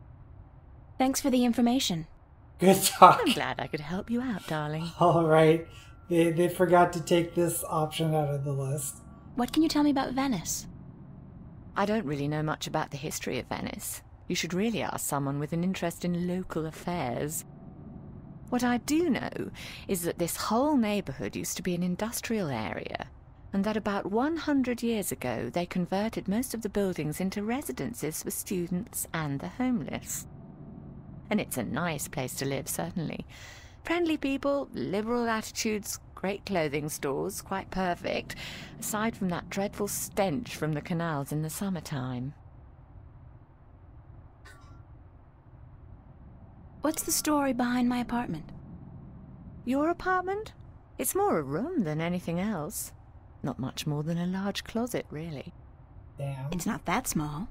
Thanks for the information. Good talk. I'm glad I could help you out, darling. All right. They, they forgot to take this option out of the list. What can you tell me about Venice? I don't really know much about the history of Venice. You should really ask someone with an interest in local affairs. What I do know is that this whole neighborhood used to be an industrial area, and that about 100 years ago they converted most of the buildings into residences for students and the homeless. And it's a nice place to live, certainly. Friendly people, liberal attitudes, great clothing stores, quite perfect, aside from that dreadful stench from the canals in the summertime. What's the story behind my apartment? Your apartment? It's more a room than anything else. Not much more than a large closet, really. Damn. It's not that small.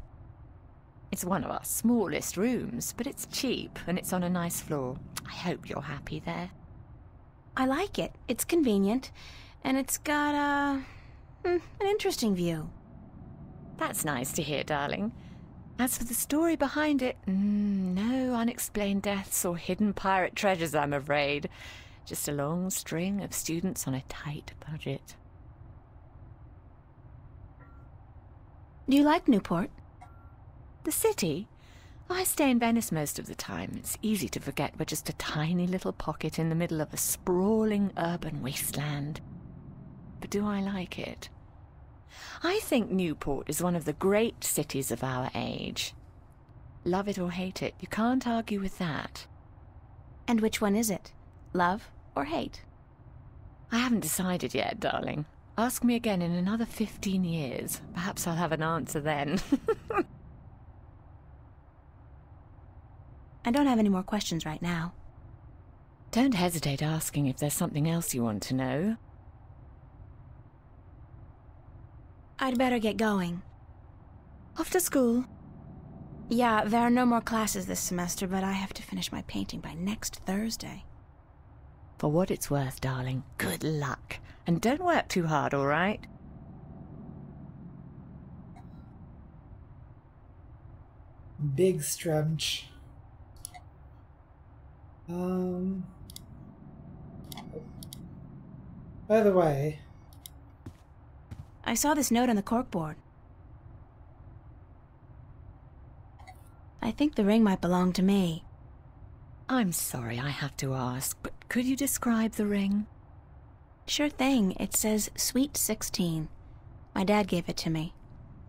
It's one of our smallest rooms, but it's cheap and it's on a nice floor. I hope you're happy there. I like it. It's convenient, and it's got a hmm, an interesting view. That's nice to hear, darling. As for the story behind it, mm, no unexplained deaths or hidden pirate treasures, I'm afraid. Just a long string of students on a tight budget. Do you like Newport? The city? I stay in Venice most of the time. It's easy to forget we're just a tiny little pocket in the middle of a sprawling urban wasteland. But do I like it? I think Newport is one of the great cities of our age. Love it or hate it, you can't argue with that. And which one is it? Love or hate? I haven't decided yet, darling. Ask me again in another 15 years. Perhaps I'll have an answer then. I don't have any more questions right now. Don't hesitate asking if there's something else you want to know. I'd better get going. Off to school? Yeah, there are no more classes this semester, but I have to finish my painting by next Thursday. For what it's worth, darling, good luck. And don't work too hard, all right? Big Stremch. Um. By the way, I saw this note on the corkboard. I think the ring might belong to me. I'm sorry I have to ask, but could you describe the ring? Sure thing. It says Sweet 16. My dad gave it to me.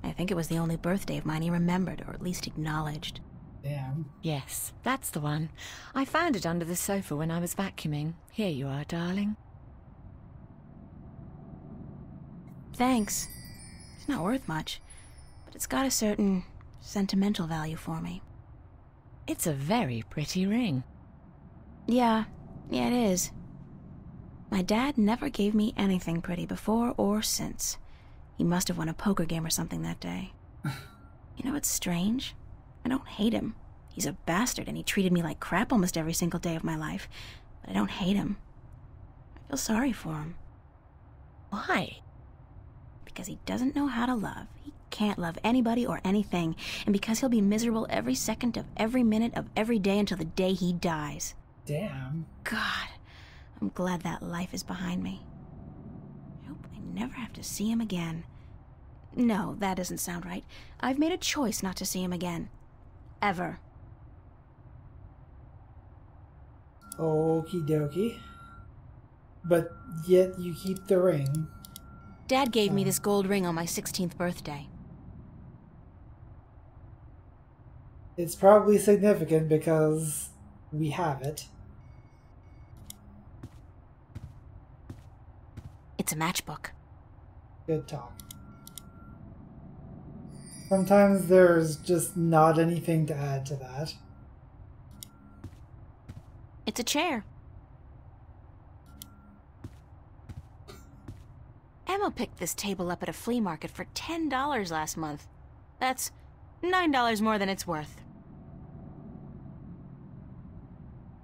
I think it was the only birthday of mine he remembered, or at least acknowledged. damn. Yes, that's the one. I found it under the sofa when I was vacuuming. Here you are, darling. Thanks. It's not worth much, but it's got a certain sentimental value for me. It's a very pretty ring. Yeah, yeah, it is. My dad never gave me anything pretty before or since. He must have won a poker game or something that day. you know what's strange? I don't hate him. He's a bastard and he treated me like crap almost every single day of my life. But I don't hate him. I feel sorry for him. Why? Because he doesn't know how to love. He can't love anybody or anything. And because he'll be miserable every second of every minute of every day until the day he dies. Damn. God, I'm glad that life is behind me. I hope I never have to see him again. No, that doesn't sound right. I've made a choice not to see him again. Ever. Okie dokie. But yet you keep the ring. Dad gave me this gold ring on my 16th birthday. It's probably significant because we have it. It's a matchbook. Good talk. Sometimes there's just not anything to add to that. It's a chair. Emma picked this table up at a flea market for $10 last month. That's $9 more than it's worth.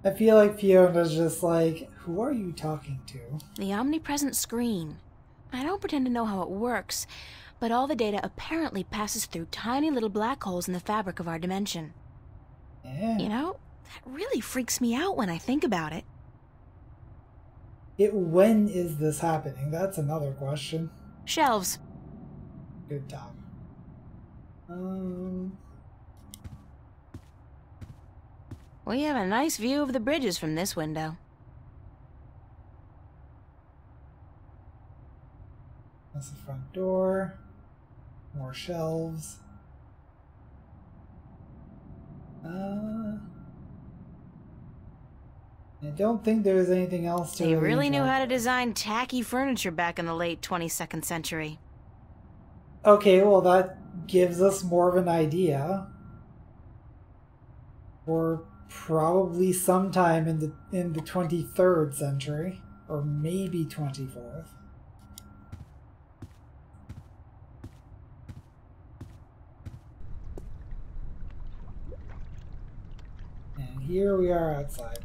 I feel like Fiona's just like, who are you talking to? The omnipresent screen. I don't pretend to know how it works, but all the data apparently passes through tiny little black holes in the fabric of our dimension. Yeah. You know, that really freaks me out when I think about it. It when is this happening? That's another question. Shelves. Good talk. Um We have a nice view of the bridges from this window. that's the front door. More shelves. Uh I don't think there's anything else to They really knew how to design tacky furniture back in the late 22nd century. Okay, well that gives us more of an idea. Or probably sometime in the in the 23rd century or maybe 24th. And here we are outside.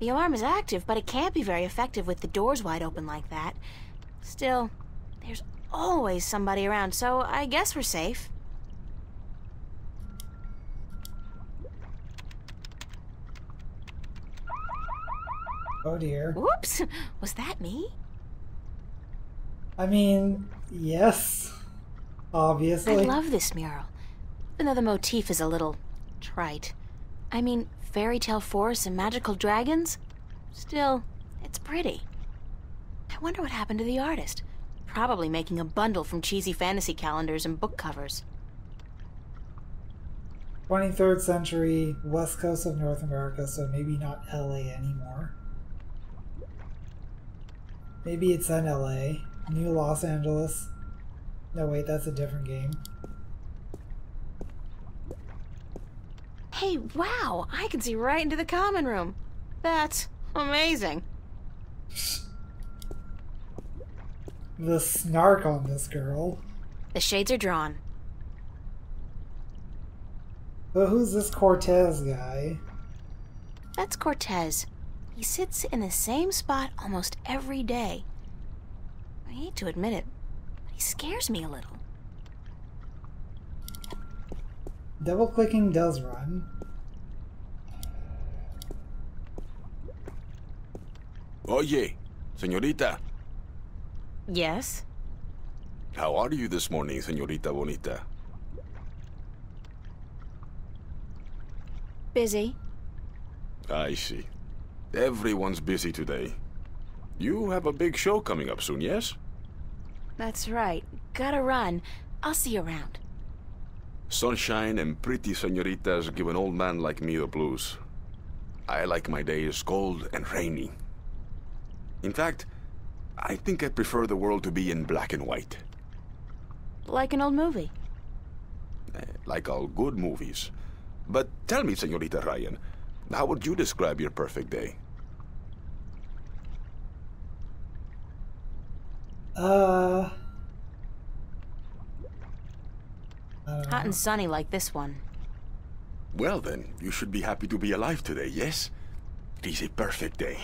The alarm is active, but it can't be very effective with the doors wide open like that. Still, there's always somebody around, so I guess we're safe. Oh dear. Whoops! Was that me? I mean, yes. Obviously. I love this mural. Even though the motif is a little trite. I mean, fairy tale forests and magical dragons? Still, it's pretty. I wonder what happened to the artist. Probably making a bundle from cheesy fantasy calendars and book covers. 23rd century, west coast of North America, so maybe not LA anymore. Maybe it's in LA. New Los Angeles. No, wait, that's a different game. Hey, wow! I can see right into the common room. That's amazing. The snark on this girl. The shades are drawn. But who's this Cortez guy? That's Cortez. He sits in the same spot almost every day. I hate to admit it, but he scares me a little. Double clicking does run. Oye, señorita. Yes? How are you this morning, señorita bonita? Busy. I see. Everyone's busy today. You have a big show coming up soon, yes? That's right. Gotta run. I'll see you around. Sunshine and pretty señoritas give an old man like me the blues. I like my days cold and rainy. In fact, I think I prefer the world to be in black and white. Like an old movie. Eh, Like all good movies. But tell me, señorita Ryan, how would you describe your perfect day? Uh. Hot and sunny like this one. Well then, you should be happy to be alive today, yes? It is a perfect day.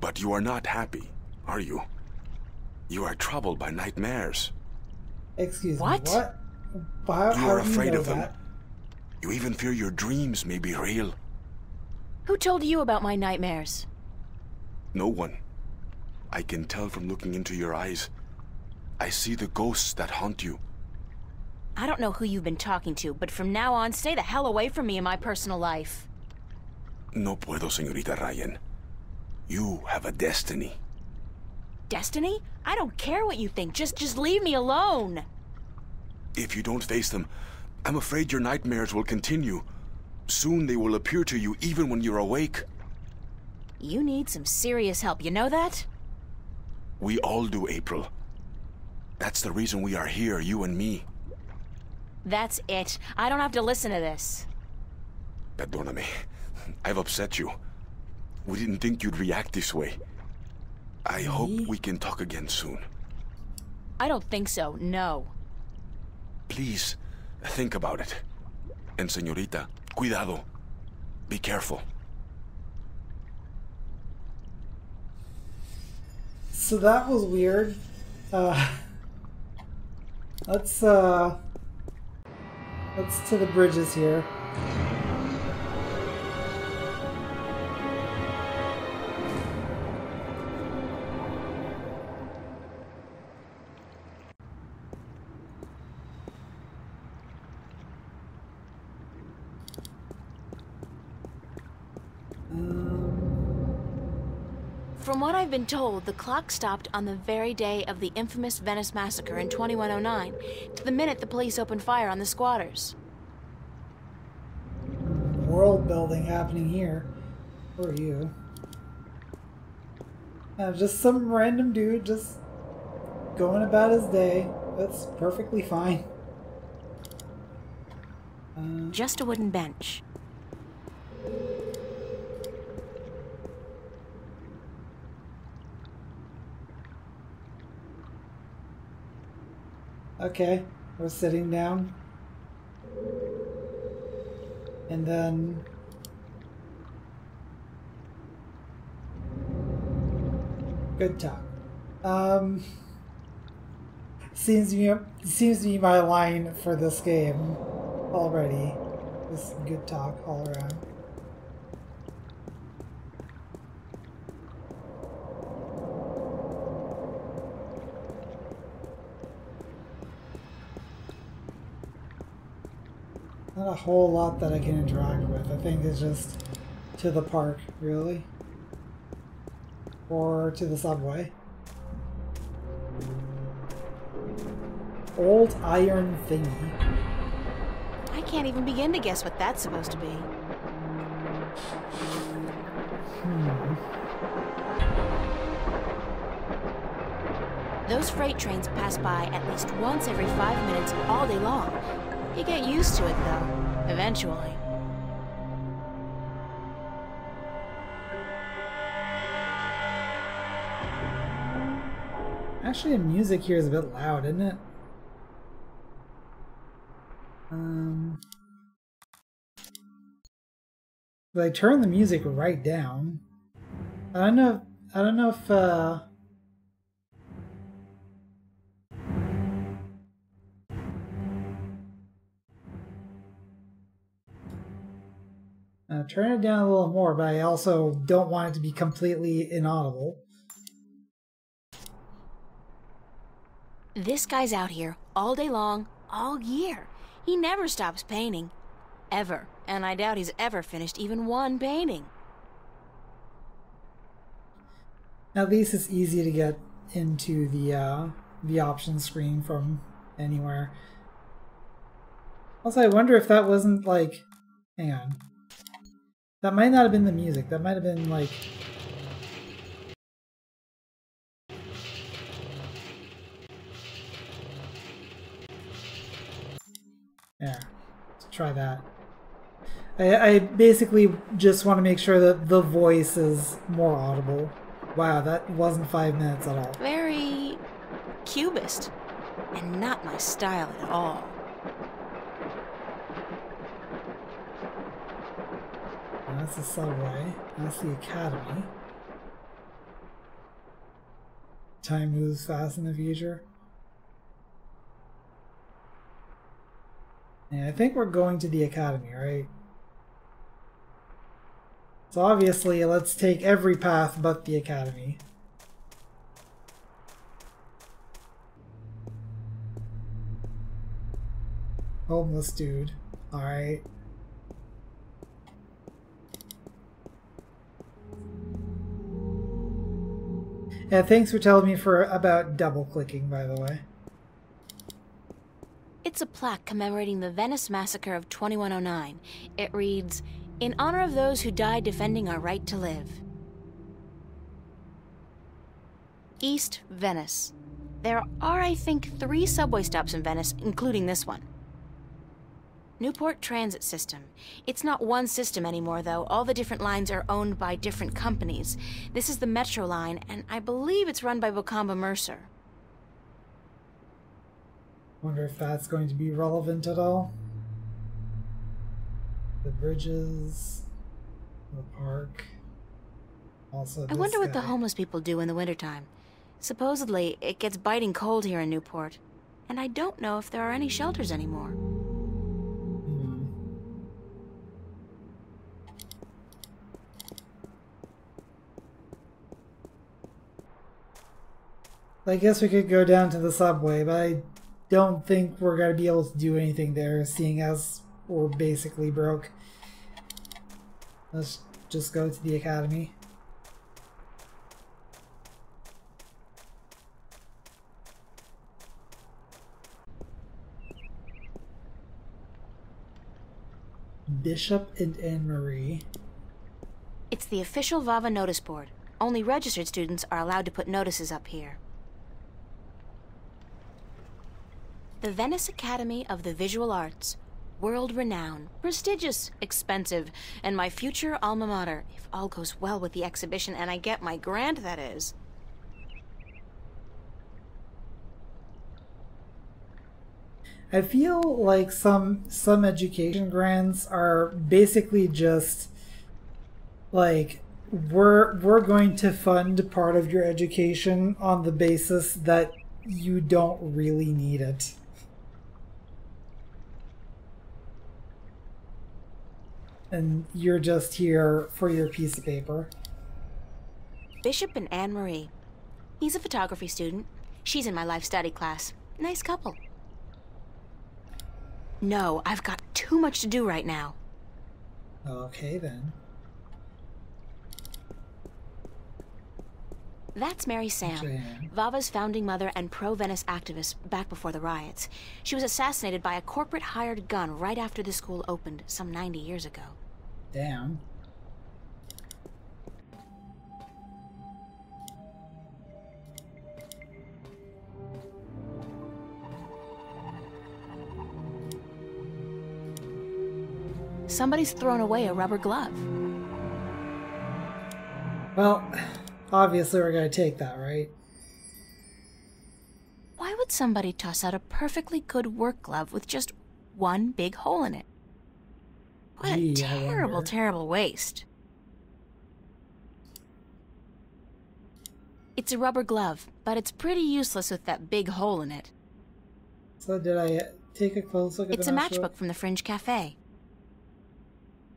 But you are not happy, are you? You are troubled by nightmares. Excuse What? me. What? How, you how are do you afraid know of them. that? You even fear your dreams may be real. Who told you about my nightmares? No one. I can tell from looking into your eyes. I see the ghosts that haunt you. I don't know who you've been talking to, but from now on, stay the hell away from me in my personal life. No puedo, señorita Ryan. You have a destiny. Destiny? I don't care what you think. Just, just leave me alone. If you don't face them, I'm afraid your nightmares will continue. Soon they will appear to you even when you're awake. You need some serious help. You know that? We all do, April. That's the reason we are here, you and me. That's it. I don't have to listen to this. Perdóname. I've upset you. We didn't think you'd react this way. I hope we can talk again soon. I don't think so. No. Please, think about it. And señorita, cuidado. Be careful. So that was weird. Uh, let's uh, let's to the bridges here. From what I've been told, the clock stopped on the very day of the infamous Venice massacre in 2109, to the minute the police opened fire on the squatters. World building happening here. Who are you? Uh, just some random dude just going about his day. That's perfectly fine. Just a wooden bench. Okay, we're sitting down. And then good talk. Um seems to be seems to be my line for this game already. Just good talk all around. A whole lot that I can interact with. I think it's just to the park, really. Or to the subway. Old iron thingy. I can't even begin to guess what that's supposed to be. Hmm. Those freight trains pass by at least once every five minutes all day long. You get used to it, though, eventually. Actually, the music here is a bit loud, isn't it? Um, I turn the music right down. I don't know. I don't know if. Uh, turn it down a little more, but I also don't want it to be completely inaudible. This guy's out here all day long, all year. He never stops painting. Ever. And I doubt he's ever finished even one painting. At least it's easy to get into the uh, the options screen from anywhere. Also, I wonder if that wasn't like, hang on, that might not have been the music. That might have been like. Yeah, let's try that. I, I basically just want to make sure that the voice is more audible. Wow, that wasn't five minutes at all. Very cubist. And not my style at all. That's the subway. That's the academy. Time moves fast in the future. Yeah, I think we're going to the academy, right? So obviously, let's take every path but the academy. Homeless dude. Alright. Yeah, thanks for telling me for about double clicking, by the way. It's a plaque commemorating the Venice massacre of 2109. It reads, In honor of those who died defending our right to live. East Venice. There are, I think, three subway stops in Venice, including this one. Newport Transit System. It's not one system anymore, though. All the different lines are owned by different companies. This is the Metro line, and I believe it's run by Bocamba Mercer. Wonder if that's going to be relevant at all. The bridges, the park. Also, I wonder what the homeless people do in the wintertime. Supposedly, it gets biting cold here in Newport, and I don't know if there are any shelters anymore. I guess we could go down to the subway, but I don't think we're going to be able to do anything there, seeing as we're basically broke. Let's just go to the academy. Bishop and Anne Marie. It's the official VAVA notice board. Only registered students are allowed to put notices up here. The Venice Academy of the Visual Arts. World renowned, prestigious, expensive, and my future alma mater, if all goes well with the exhibition and I get my grant, that is. I feel like some some education grants are basically just like we're we're going to fund part of your education on the basis that you don't really need it. And you're just here for your piece of paper. Bishop and Anne Marie. He's a photography student. She's in my life study class. Nice couple. No, I've got too much to do right now. Okay then. That's Mary Sam, Jan. Vava's founding mother and pro-Venice activist back before the riots. She was assassinated by a corporate hired gun right after the school opened some 90 years ago down. Somebody's thrown away a rubber glove. Well, obviously we're going to take that, right? Why would somebody toss out a perfectly good work glove with just one big hole in it? What a Gee, terrible, terrible waste. It's a rubber glove, but it's pretty useless with that big hole in it. So did I take a close look at It's a matchbook? matchbook from the Fringe Cafe.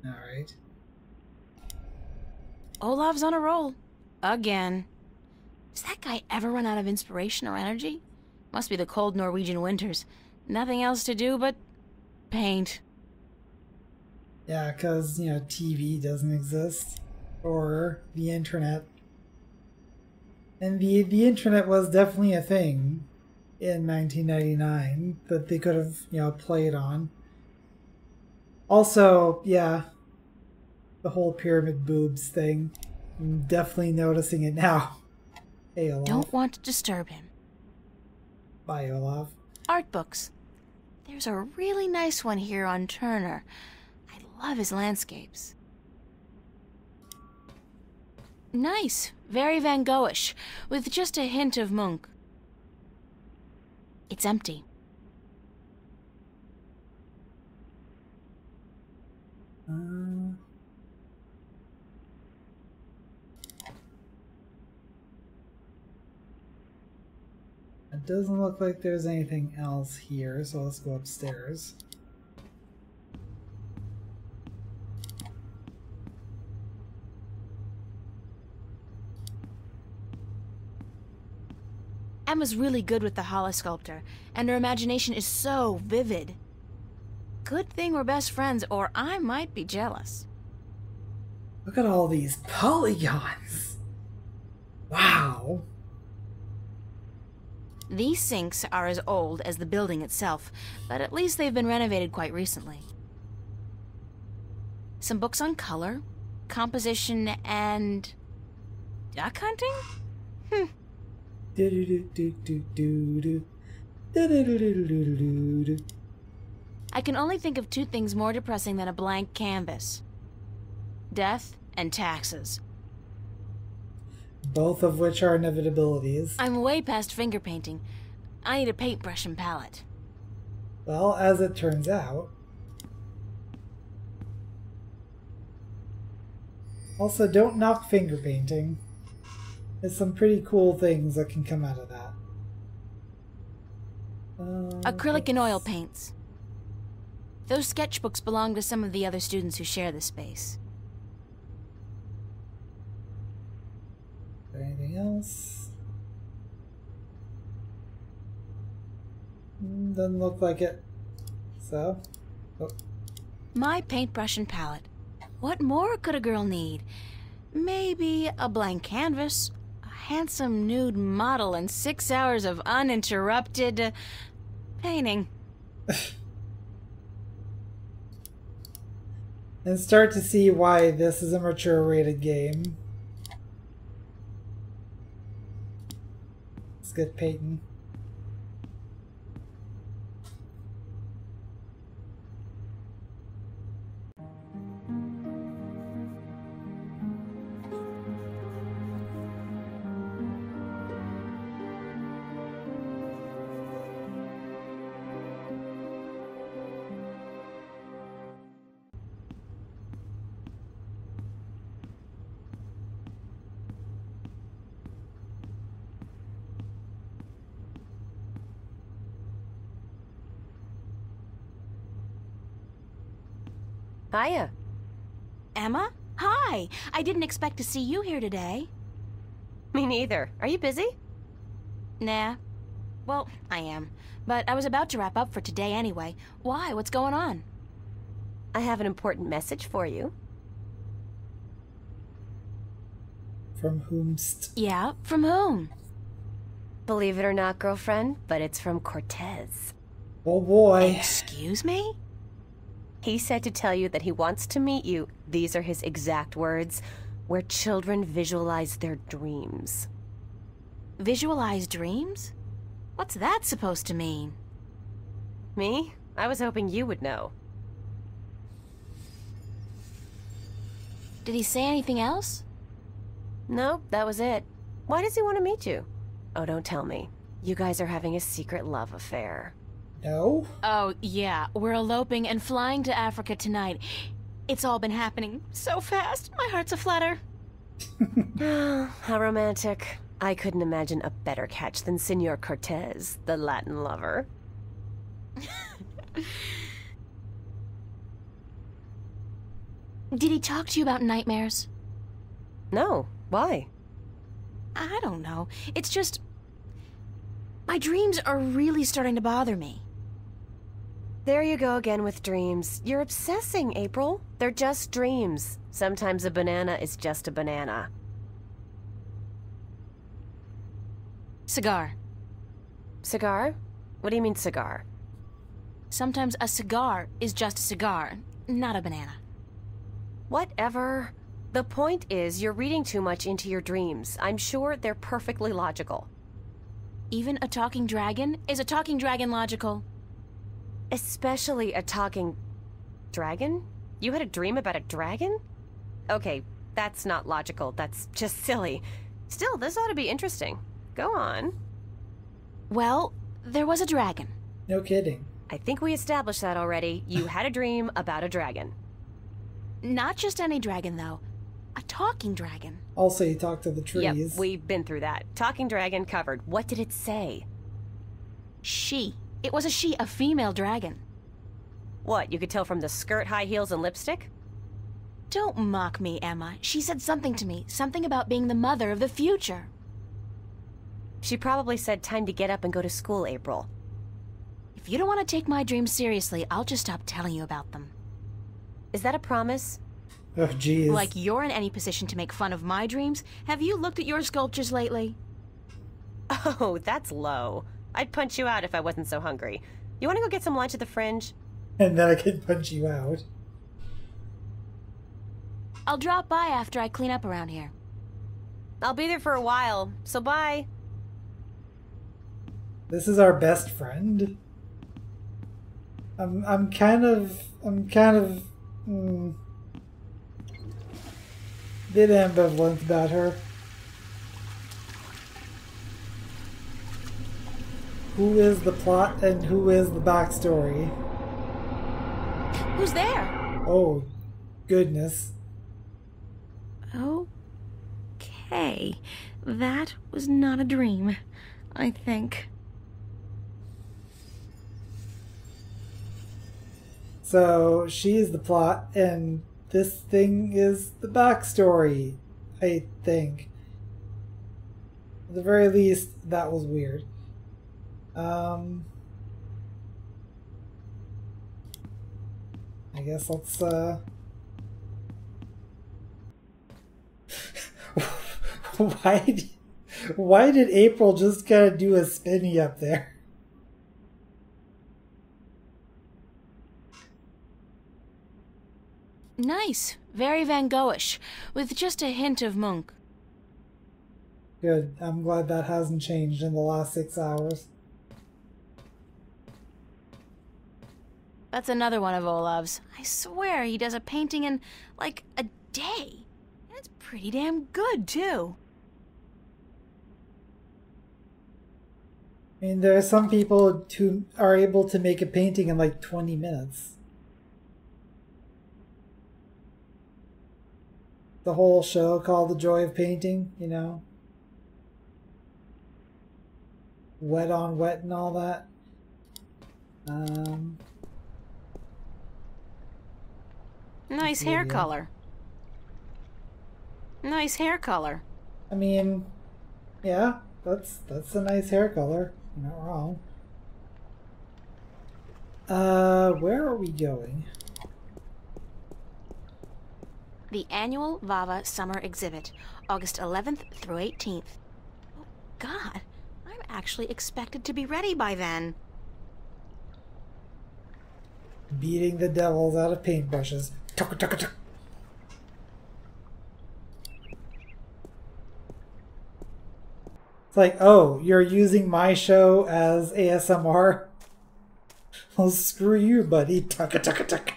Alright. Olav's on a roll. Again. Does that guy ever run out of inspiration or energy? Must be the cold Norwegian winters. Nothing else to do but paint. Yeah, because, you know, TV doesn't exist. Or the internet. And the, the internet was definitely a thing in 1999 that they could have, you know, played on. Also, yeah, the whole pyramid boobs thing. I'm definitely noticing it now. Hey, Olav. Don't want to disturb him. Bye, Olav. Art books. There's a really nice one here on Turner. Love his landscapes. Nice, very Van Goghish, with just a hint of Munch. It's empty. Uh, it doesn't look like there's anything else here, so let's go upstairs. Emma's really good with the holosculptor, and her imagination is so vivid. Good thing we're best friends, or I might be jealous. Look at all these polygons! Wow! These sinks are as old as the building itself, but at least they've been renovated quite recently. Some books on color, composition, and. duck hunting? Hmm. I can only think of two things more depressing than a blank canvas death and taxes. Both of which are inevitabilities. I'm way past finger painting. I need a paintbrush and palette. Well, as it turns out. Also, don't knock finger painting. There's some pretty cool things that can come out of that. Uh, Acrylic and oil paints. Those sketchbooks belong to some of the other students who share the space. anything else? Mm, Doesn't look like it. So, oh, My paintbrush and palette. What more could a girl need? Maybe a blank canvas, handsome nude model, and six hours of uninterrupted uh, painting. and start to see why this is a mature rated game. Let's get Peyton. Hiya. Emma? Hi! I didn't expect to see you here today. Me neither. Are you busy? Nah. Well, I am. But I was about to wrap up for today anyway. Why? What's going on? I have an important message for you. From whomst? Yeah, from whom? Believe it or not, girlfriend, but it's from Cortez. Oh boy. Excuse me? He said to tell you that he wants to meet you, these are his exact words, where children visualize their dreams. Visualize dreams? What's that supposed to mean? Me? I was hoping you would know. Did he say anything else? Nope, that was it. Why does he want to meet you? Oh, don't tell me. You guys are having a secret love affair. No? Oh, yeah. We're eloping and flying to Africa tonight. It's all been happening so fast. My heart's a flutter. How romantic. I couldn't imagine a better catch than Senor Cortez, the Latin lover. Did he talk to you about nightmares? No. Why? I don't know. It's just. My dreams are really starting to bother me. There you go again with dreams. You're obsessing, April. They're just dreams. Sometimes a banana is just a banana. Cigar. Cigar? What do you mean, cigar? Sometimes a cigar is just a cigar, not a banana. Whatever. The point is, you're reading too much into your dreams. I'm sure they're perfectly logical. Even a talking dragon? Is a talking dragon logical? Especially a talking... dragon? You had a dream about a dragon? Okay, that's not logical. That's just silly. Still, this ought to be interesting. Go on. Well, there was a dragon. No kidding. I think we established that already. You had a dream about a dragon. Not just any dragon, though. A talking dragon. Also, you talked to the trees. Yep, we've been through that. Talking dragon covered. What did it say? She. It was a she, a female dragon. What, you could tell from the skirt, high heels, and lipstick? Don't mock me, Emma. She said something to me. Something about being the mother of the future. She probably said time to get up and go to school, April. If you don't want to take my dreams seriously, I'll just stop telling you about them. Is that a promise? Oh, jeez. Like you're in any position to make fun of my dreams? Have you looked at your sculptures lately? Oh, that's low. I'd punch you out if I wasn't so hungry. You want to go get some lunch at the Fringe? And then I could punch you out. I'll drop by after I clean up around here. I'll be there for a while, so bye. This is our best friend. I'm I'm kind of I'm kind of mm, bit ambivalent about her. Who is the plot and who is the backstory? Who's there? Oh, goodness. Okay. That was not a dream, I think. So she's the plot, and this thing is the backstory, I think. At the very least, that was weird. Um, I guess let's, uh. why, did, why did April just kind of do a spinny up there? Nice. Very Van Goghish, with just a hint of Munch. Good. I'm glad that hasn't changed in the last six hours. That's another one of Olav's. I swear he does a painting in, like, a day. And it's pretty damn good, too. I mean, there are some people who are able to make a painting in like 20 minutes. The whole show called The Joy of Painting, you know? Wet on wet and all that. Um, Nice hair color. Nice hair color. I mean, yeah, that's that's a nice hair color. You're not wrong. Uh, where are we going? The annual Vava Summer Exhibit, August 11th through 18th. Oh, God, I'm actually expected to be ready by then. Beating the devils out of paintbrushes. It's like, oh, you're using my show as ASMR? Well, screw you, buddy. Tucka, tucka, tucka.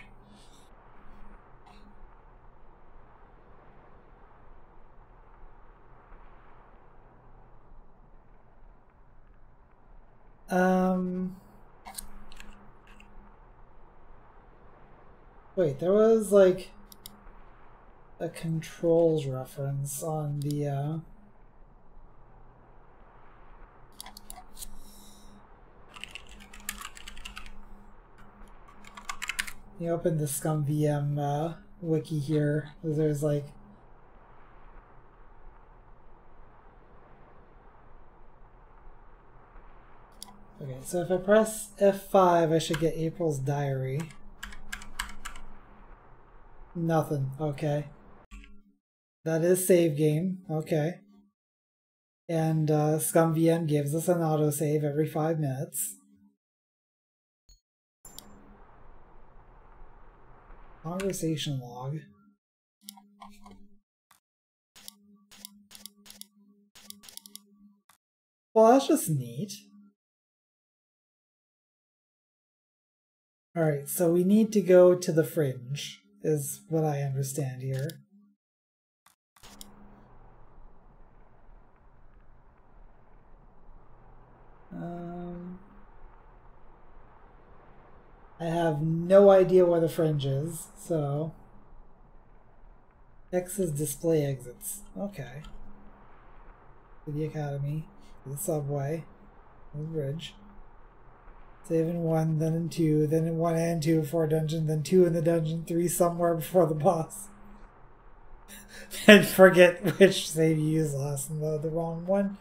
Um... Wait, there was like a controls reference on the uh You open the ScummVM uh, wiki here. There's like Okay, so if I press F5, I should get April's diary. Nothing. Okay. That is save game. Okay. And uh, ScummVM gives us an autosave every five minutes. Conversation log. Well, that's just neat. Alright, so we need to go to the fringe, is what I understand here. Um, I have no idea where the fringe is, so... X is display exits. Okay. To the academy, to the subway, to the bridge. Save in one, then in two, then in one and two before dungeon, then two in the dungeon, three somewhere before the boss. and forget which save you used last and the, the wrong one.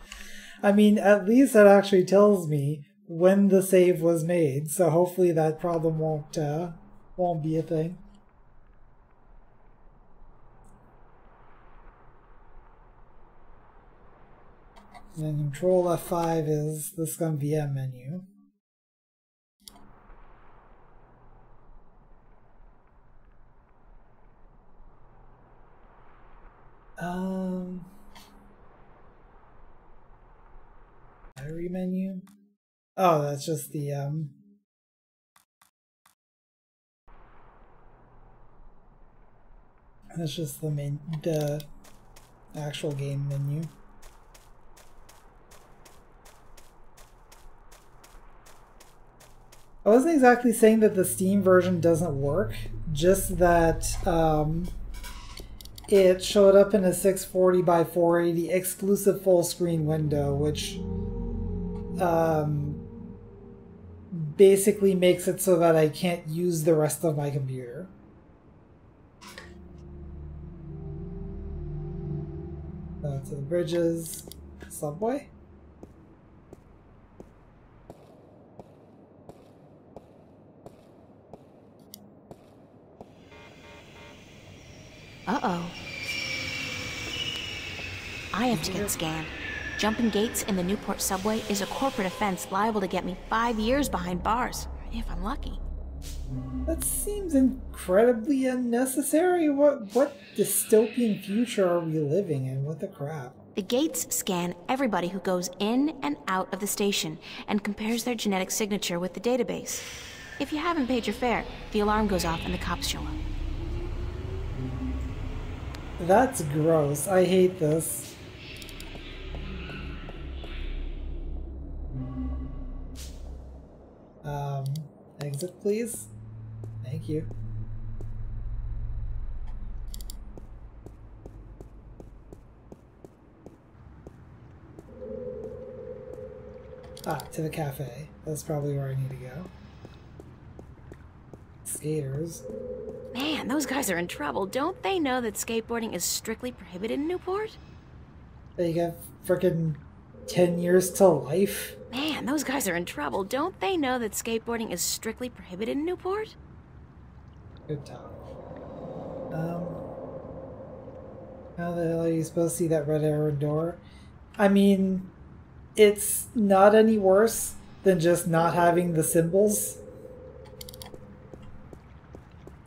I mean, at least that actually tells me when the save was made, so hopefully that problem won't uh, won't be a thing. And then Control F5 is the ScummVM menu. Um, menu. Oh, that's just the um. That's just the main the actual game menu. I wasn't exactly saying that the Steam version doesn't work, just that um, it showed up in a 640 by 480 exclusive full screen window, which um, basically makes it so that I can't use the rest of my computer. Uh, to the bridges, subway. Uh-oh. I have to get scanned. Jumping gates in the Newport subway is a corporate offense liable to get me five years behind bars, if I'm lucky. That seems incredibly unnecessary. What what dystopian future are we living in? What the crap? The gates scan everybody who goes in and out of the station and compares their genetic signature with the database. If you haven't paid your fare, the alarm goes off and the cops show up. That's gross. I hate this. Um, exit please. Thank you. Ah, to the cafe. That's probably where I need to go. Skaters. Man, those guys are in trouble. Don't they know that skateboarding is strictly prohibited in Newport? They got freaking 10 years to life. Man, those guys are in trouble. Don't they know that skateboarding is strictly prohibited in Newport? Good talk. Um, how the hell are you supposed to see that red arrow door? I mean, it's not any worse than just not having the symbols.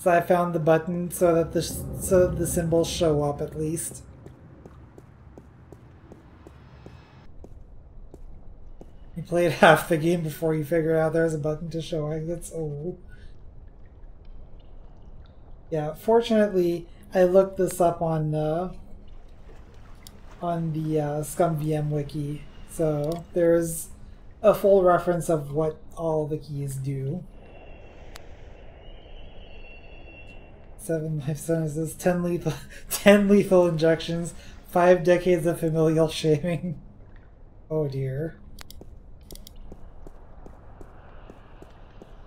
So I found the button so that the so the symbols show up at least. You played half the game before you figured out there's a button to show exits. Oh. Yeah, fortunately, I looked this up on uh, on the uh, ScummVM wiki. So there's a full reference of what all the keys do. Seven life sentences, ten lethal, ten lethal injections, five decades of familial shaming. Oh dear.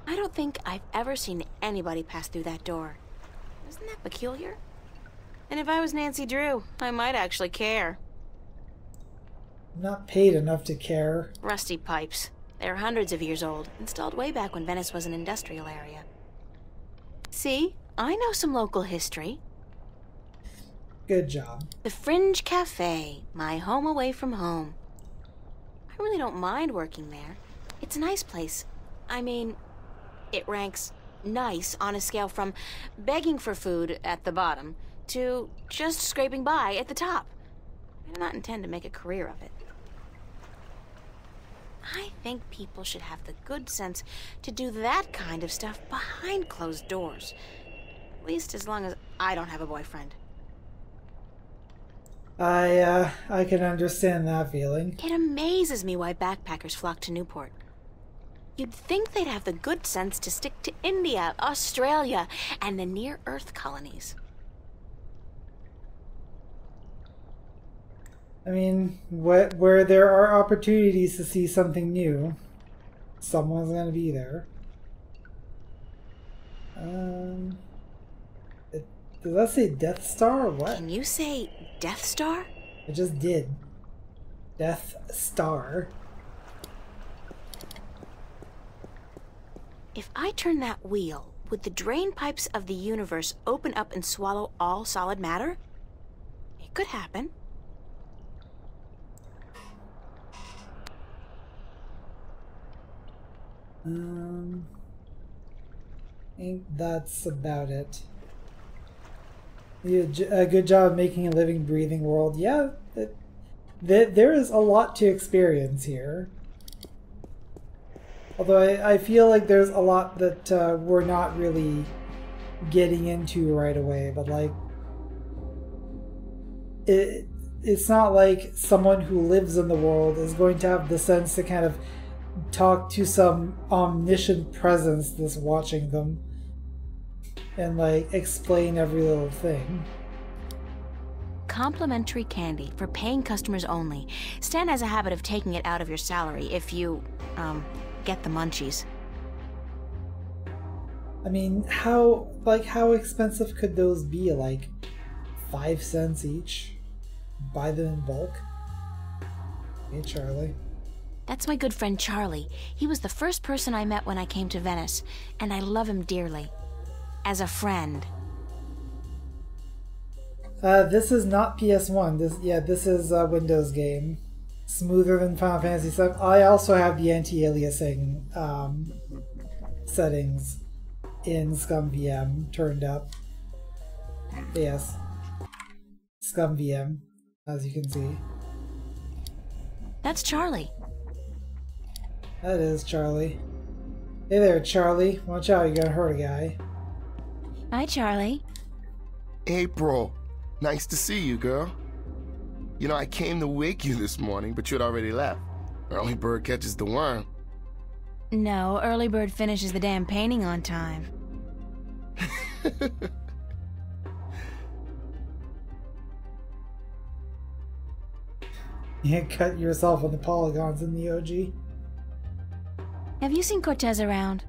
I don't think I've ever seen anybody pass through that door. Isn't that peculiar? And if I was Nancy Drew, I might actually care. I'm not paid enough to care. Rusty pipes. They're hundreds of years old, installed way back when Venice was an industrial area. See? I know some local history. Good job. The Fringe Cafe, my home away from home. I really don't mind working there. It's a nice place. I mean, it ranks nice on a scale from begging for food at the bottom to just scraping by at the top. I do not intend to make a career of it. I think people should have the good sense to do that kind of stuff behind closed doors. Least as long as I don't have a boyfriend. I uh I can understand that feeling. It amazes me why backpackers flock to Newport. You'd think they'd have the good sense to stick to India, Australia, and the near Earth colonies. I mean, wh- where there are opportunities to see something new, someone's gonna be there. Um, does that say Death Star or what? Can you say Death Star? I just did. Death Star. If I turn that wheel, would the drain pipes of the universe open up and swallow all solid matter? It could happen. Um, I think that's about it. A good job making a living, breathing world. Yeah, it, th- there is a lot to experience here. Although I, I feel like there's a lot that uh, we're not really getting into right away, but like it it's not like someone who lives in the world is going to have the sense to kind of talk to some omniscient presence that's watching them and like explain every little thing. Complimentary candy for paying customers only. Stan has a habit of taking it out of your salary if you, um, get the munchies. I mean, how like how expensive could those be? Like five cents each? Buy them in bulk? Hey, Charlie. That's my good friend Charlie. He was the first person I met when I came to Venice, and I love him dearly. As a friend. Uh, this is not PS1. This yeah, this is a Windows game. Smoother than Final Fantasy VII. I also have the anti-aliasing um, settings in ScummVM turned up. Yes, ScummVM, as you can see. That's Charlie. That is Charlie. Hey there, Charlie. Watch out, you're gonna hurt a guy. Hi, Charlie. April, nice to see you, girl. You know, I came to wake you this morning, but you had already left. Early bird catches the worm. No, Early Bird finishes the damn painting on time. You cut yourself on the polygons in the OG. Have you seen Cortez around?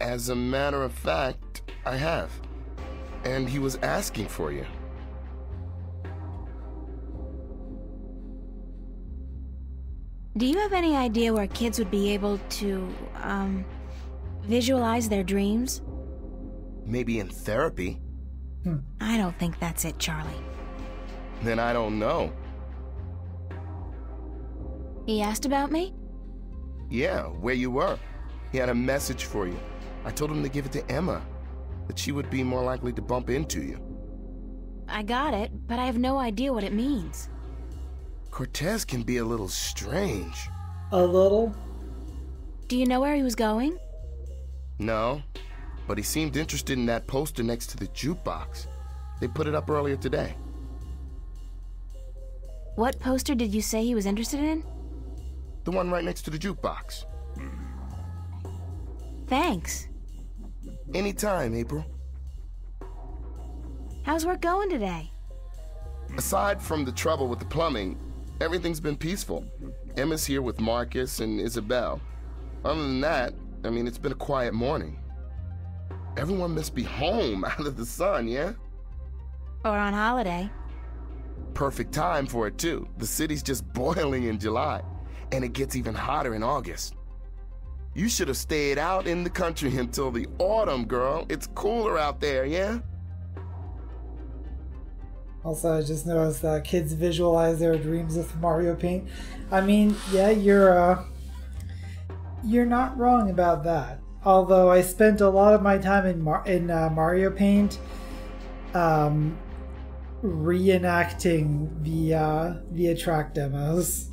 As a matter of fact, I have. And he was asking for you. Do you have any idea where kids would be able to, um, visualize their dreams? Maybe in therapy. I don't think that's it, Charlie. Then I don't know. He asked about me? Yeah, where you were. He had a message for you. I told him to give it to Emma, that she would be more likely to bump into you. I got it, but I have no idea what it means. Cortez can be a little strange. A little? Do you know where he was going? No, but he seemed interested in that poster next to the jukebox. They put it up earlier today. What poster did you say he was interested in? The one right next to the jukebox. Thanks. Anytime, April. How's work going today? Aside from the trouble with the plumbing, everything's been peaceful. Emma's here with Marcus and Isabel. Other than that, I mean, it's been a quiet morning. Everyone must be home out of the sun, yeah? Or on holiday. Perfect time for it, too. The city's just boiling in July, and it gets even hotter in August. You should have stayed out in the country until the autumn, girl. It's cooler out there, yeah? Also, I just noticed that kids visualize their dreams with Mario Paint. I mean, yeah, you're uh, you're not wrong about that. Although I spent a lot of my time in Mar- in uh, Mario Paint, um, reenacting the uh, the attract demos.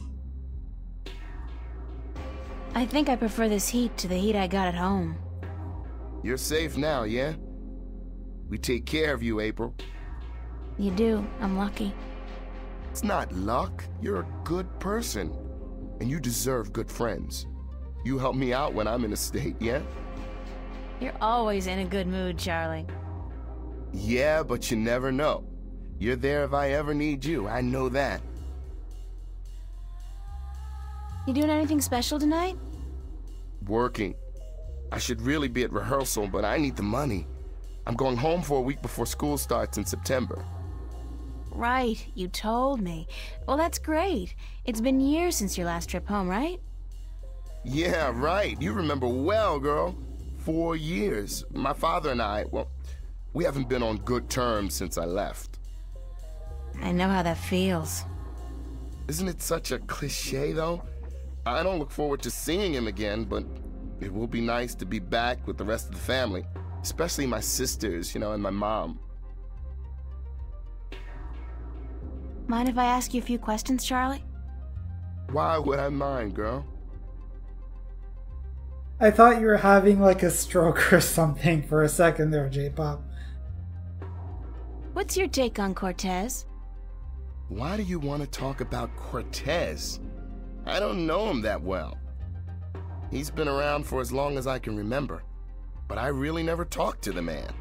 I think I prefer this heat to the heat I got at home. You're safe now, yeah? We take care of you, April. You do. I'm lucky. It's not luck. You're a good person. And you deserve good friends. You help me out when I'm in a state, yeah? You're always in a good mood, Charlie. Yeah, but you never know. You're there if I ever need you. I know that. You doing anything special tonight? Working. I should really be at rehearsal, but I need the money. I'm going home for a week before school starts in September. Right, you told me. Well, that's great. It's been years since your last trip home, right? Yeah, right. You remember well, girl. Four years. My father and I, well, we haven't been on good terms since I left. I know how that feels. Isn't it such a cliche, though? I don't look forward to seeing him again, but it will be nice to be back with the rest of the family, especially my sisters, you know, and my mom. Mind if I ask you a few questions, Charlie? Why would I mind, girl? I thought you were having like a stroke or something for a second there, J-Pop. What's your take on Cortez? Why do you want to talk about Cortez? I don't know him that well. He's been around for as long as I can remember, but I really never talked to the man.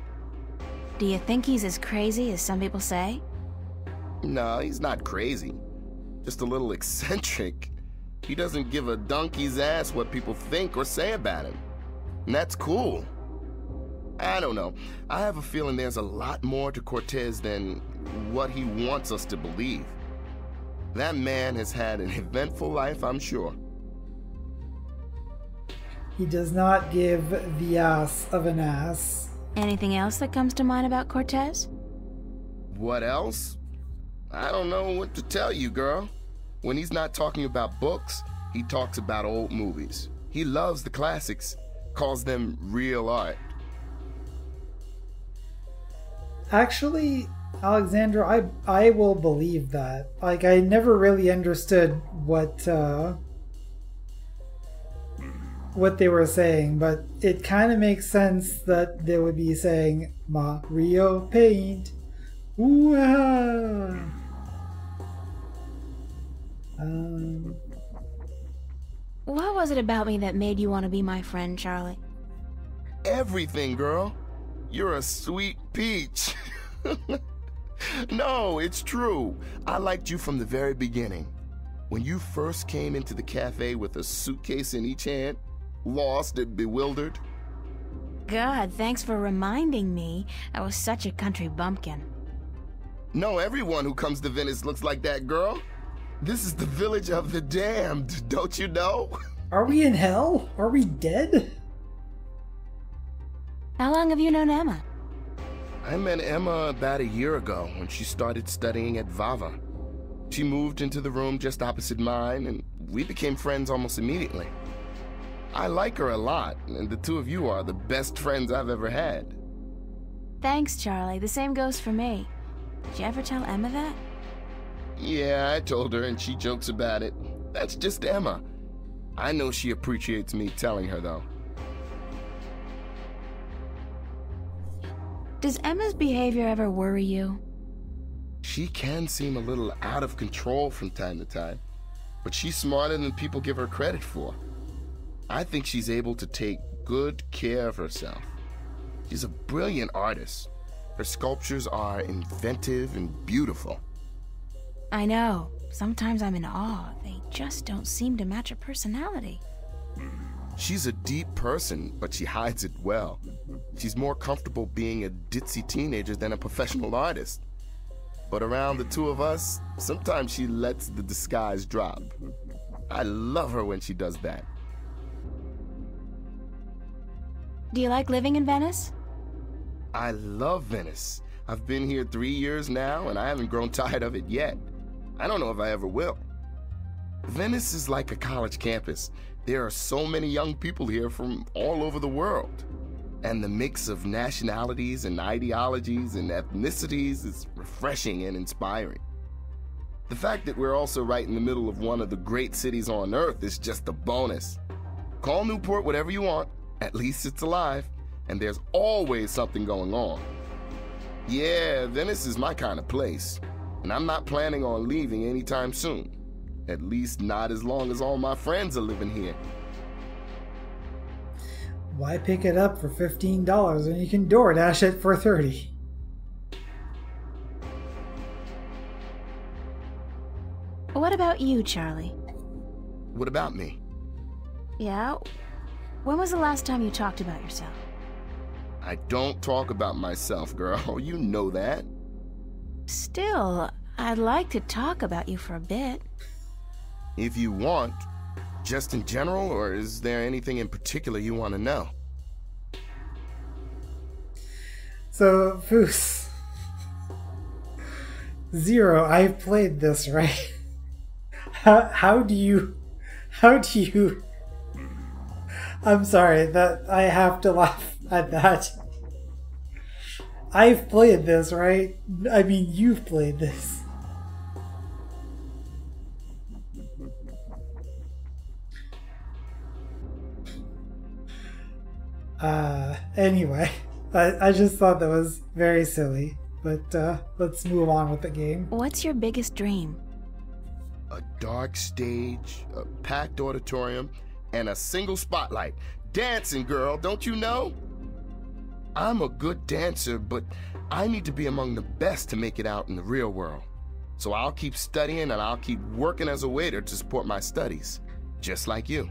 Do you think he's as crazy as some people say? No, he's not crazy. Just a little eccentric. He doesn't give a donkey's ass what people think or say about him. And that's cool. I don't know. I have a feeling there's a lot more to Cortez than what he wants us to believe. That man has had an eventful life, I'm sure. He does not give the ass of an ass. Anything else that comes to mind about Cortez? What else? I don't know what to tell you, girl. When he's not talking about books, he talks about old movies. He loves the classics, calls them real art. Actually, Alexandra, I I will believe that. Like I never really understood what uh what they were saying, but it kind of makes sense that they would be saying Mario Paint. Ooh, um, what was it about me that made you want to be my friend, Charlie? Everything, girl. You're a sweet peach. no, it's true. I liked you from the very beginning. When you first came into the cafe with a suitcase in each hand, lost and bewildered. God, thanks for reminding me. I was such a country bumpkin. No, everyone who comes to Venice looks like that, girl. This is the village of the damned, don't you know? Are we in hell? Are we dead? How long have you known Emma? I met Emma about a year ago when she started studying at Vava. She moved into the room just opposite mine, and we became friends almost immediately. I like her a lot, and the two of you are the best friends I've ever had. Thanks, Charlie. The same goes for me. Did you ever tell Emma that? Yeah, I told her, and she jokes about it. That's just Emma. I know she appreciates me telling her, though. Does Emma's behavior ever worry you? She can seem a little out of control from time to time. but she's smarter than people give her credit for. I think she's able to take good care of herself. She's a brilliant artist. Her sculptures are inventive and beautiful. I know. Sometimes I'm in awe. They just don't seem to match her personality. Mm-hmm. She's a deep person, but she hides it well. She's more comfortable being a ditzy teenager than a professional artist. But around the two of us, sometimes she lets the disguise drop. I love her when she does that. Do you like living in Venice? I love Venice. I've been here three years now, and I haven't grown tired of it yet. I don't know if I ever will. Venice is like a college campus. There are so many young people here from all over the world. And the mix of nationalities and ideologies and ethnicities is refreshing and inspiring. The fact that we're also right in the middle of one of the great cities on earth is just a bonus. Call Newport whatever you want, at least it's alive, and there's always something going on. Yeah, Venice is my kind of place, and I'm not planning on leaving anytime soon. At least not as long as all my friends are living here. Why pick it up for $15 when you can DoorDash it for 30 What about you, Charlie? What about me? Yeah? When was the last time you talked about yourself? I don't talk about myself, girl. You know that. Still, I'd like to talk about you for a bit. If you want, just in general, or is there anything in particular you want to know? So, Foos. Zero, I've played this, right? How, how do you. How do you. I'm sorry that I have to laugh at that. I've played this, right? I mean, you've played this. Uh, anyway, I, I just thought that was very silly. But uh, let's move on with the game. What's your biggest dream? A dark stage, a packed auditorium, and a single spotlight. Dancing, girl, don't you know? I'm a good dancer, but I need to be among the best to make it out in the real world. So I'll keep studying and I'll keep working as a waiter to support my studies, just like you.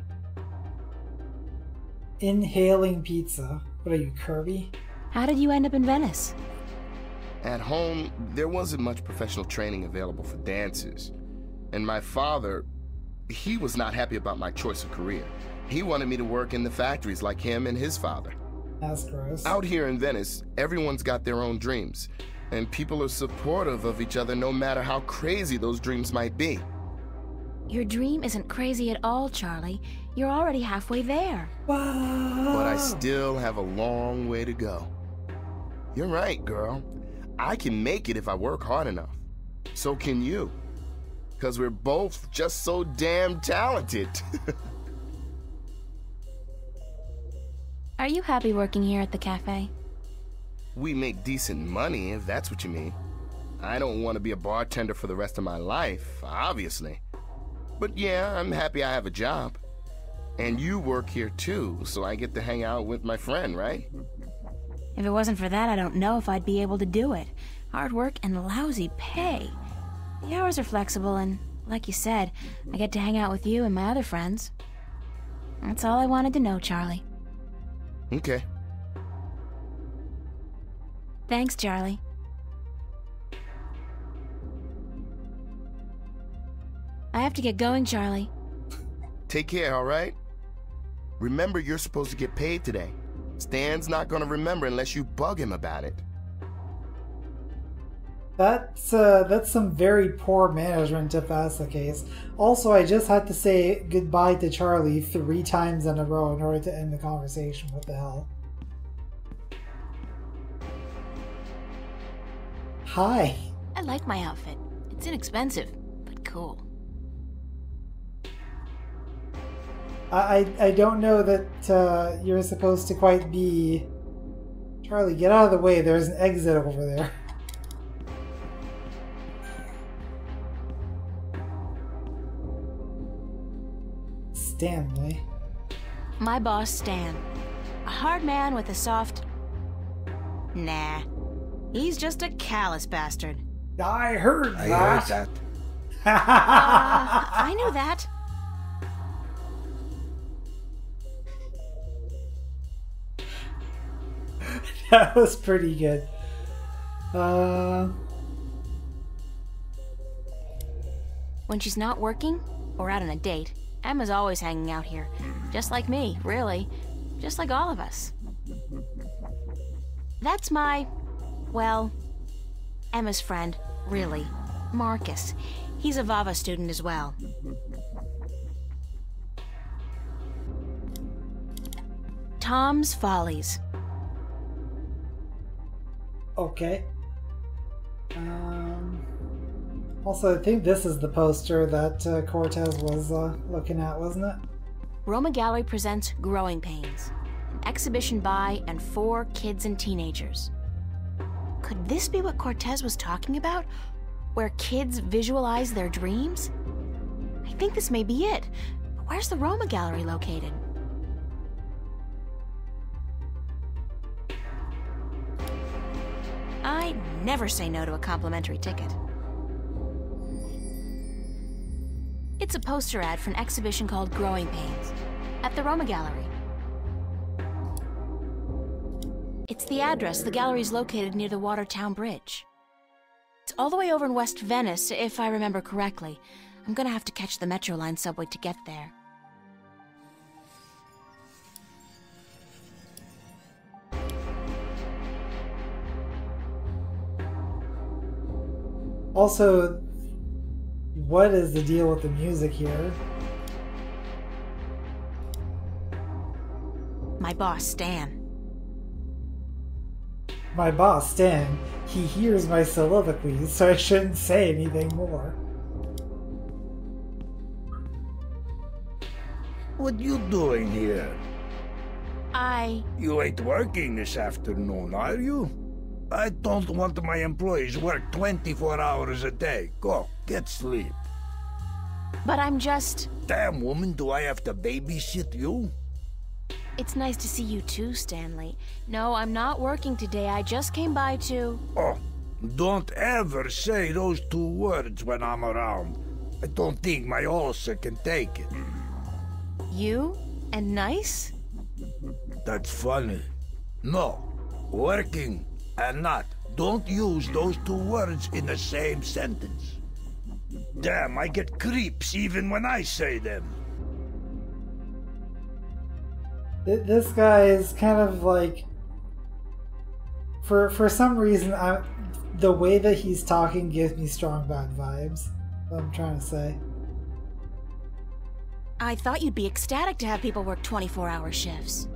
Inhaling pizza. What are you, Kirby? How did you end up in Venice? At home, there wasn't much professional training available for dancers. And my father, he was not happy about my choice of career. He wanted me to work in the factories like him and his father. That's gross. Out here in Venice, everyone's got their own dreams, and people are supportive of each other no matter how crazy those dreams might be. Your dream isn't crazy at all, Charlie. You're already halfway there. But I still have a long way to go. You're right, girl. I can make it if I work hard enough. So can you. Because we're both just so damn talented. Are you happy working here at the cafe? we make decent money, if that's what you mean. I don't want to be a bartender for the rest of my life, obviously. But yeah, I'm happy I have a job. And you work here too, so I get to hang out with my friend, right? If it wasn't for that, I don't know if I'd be able to do it. Hard work and lousy pay. The hours are flexible, and like you said, I get to hang out with you and my other friends. That's all I wanted to know, Charlie. Okay. Thanks, Charlie. I have to get going, Charlie. Take care, alright? Remember, you're supposed to get paid today. Stan's not gonna remember unless you bug him about it. That's uh, that's some very poor management if that's the case. Also, I just had to say goodbye to Charlie three times in a row in order to end the conversation. What the hell? Hi. I like my outfit. It's inexpensive, but cool. I I, I don't know that uh, you're supposed to quite be. Charlie, get out of the way. There's an exit over there. Stanley. My boss, Stan. A hard man with a soft. Nah. He's just a callous bastard. I heard that. I that. heard that. Uh, I knew that. that was pretty good. Uh, When she's not working or out on a date, Emma's always hanging out here. Just like me, really. Just like all of us. That's my. well. Emma's friend, really. Marcus. He's a Vava student as well. Tom's Follies. Okay. Um, also, I think this is the poster that uh, Cortez was uh, looking at, wasn't it? Roma Gallery presents Growing Pains, an exhibition by and for kids and teenagers. Could this be what Cortez was talking about? Where kids visualize their dreams? I think this may be it. But where's the Roma Gallery located? Never say no to a complimentary ticket. It's a poster ad for an exhibition called Growing Pains at the Roma Gallery. It's the address. The gallery's located near the Watertown Bridge. It's all the way over in West Venice, if I remember correctly. I'm gonna have to catch the Metro Line subway to get there. Also, what is the deal with the music here? My boss, Stan. My boss, Stan, he hears my soliloquies, so I shouldn't say anything more. What you doing here? I. You ain't working this afternoon, are you? I don't want my employees work 24 hours a day. Go, get sleep. But I'm just. Damn, woman, do I have to babysit you? It's nice to see you too, Stanley. No, I'm not working today. I just came by to. Oh, don't ever say those two words when I'm around. I don't think my ulcer can take it. You? And nice? That's funny. No, working and not. Don't use those two words in the same sentence. Damn, I get creeps even when I say them. This guy is kind of like, for for some reason, I, the way that he's talking gives me strong bad vibes. What I'm trying to say. I thought you'd be ecstatic to have people work 24 hour shifts.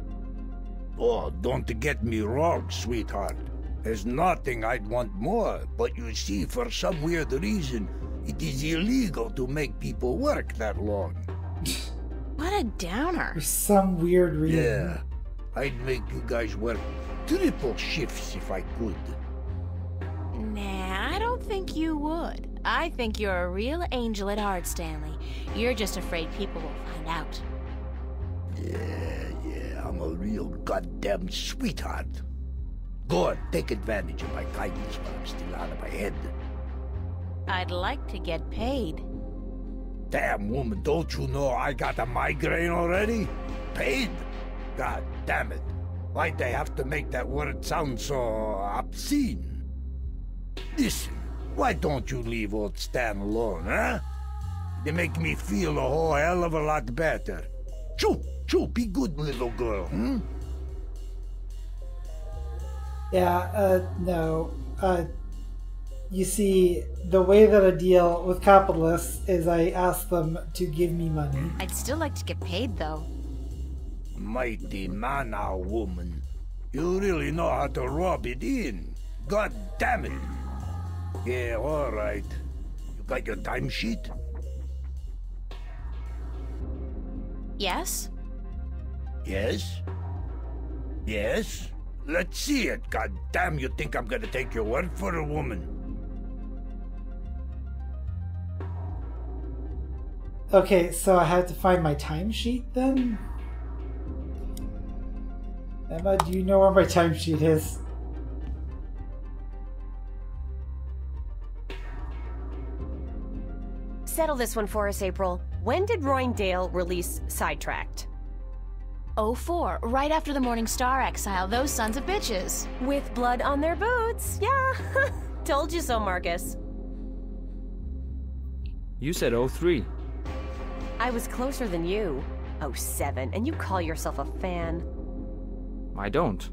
Oh, don't get me wrong, sweetheart. There's nothing I'd want more, but you see, for some weird reason, it is illegal to make people work that long. What a downer. For some weird reason. Yeah, I'd make you guys work triple shifts if I could. Nah, I don't think you would. I think you're a real angel at heart, Stanley. You're just afraid people will find out. Yeah, yeah, I'm a real goddamn sweetheart. Go on, take advantage of my kindness while I'm still out of my head. I'd like to get paid. Damn woman, don't you know I got a migraine already? Paid? God damn it. Why'd they have to make that word sound so obscene? Listen, why don't you leave old Stan alone, huh? They make me feel a whole hell of a lot better. Choo, choo, be good, little girl, hmm? Yeah, uh, no. Uh, you see, the way that I deal with capitalists is I ask them to give me money. I'd still like to get paid, though. Mighty mana, woman. You really know how to rub it in. God damn it. Yeah, all right. You got your timesheet? Yes? Yes? Yes? Let's see it. God damn, you think I'm gonna take your word for a woman? Okay, so I have to find my timesheet then? Emma, do you know where my timesheet is? Settle this one for us, April. When did Roindale release Sidetracked? Oh four, right after the Morning Star exile, those sons of bitches. With blood on their boots. Yeah. Told you so, Marcus. You said 03. I was closer than you. 07, and you call yourself a fan. I don't.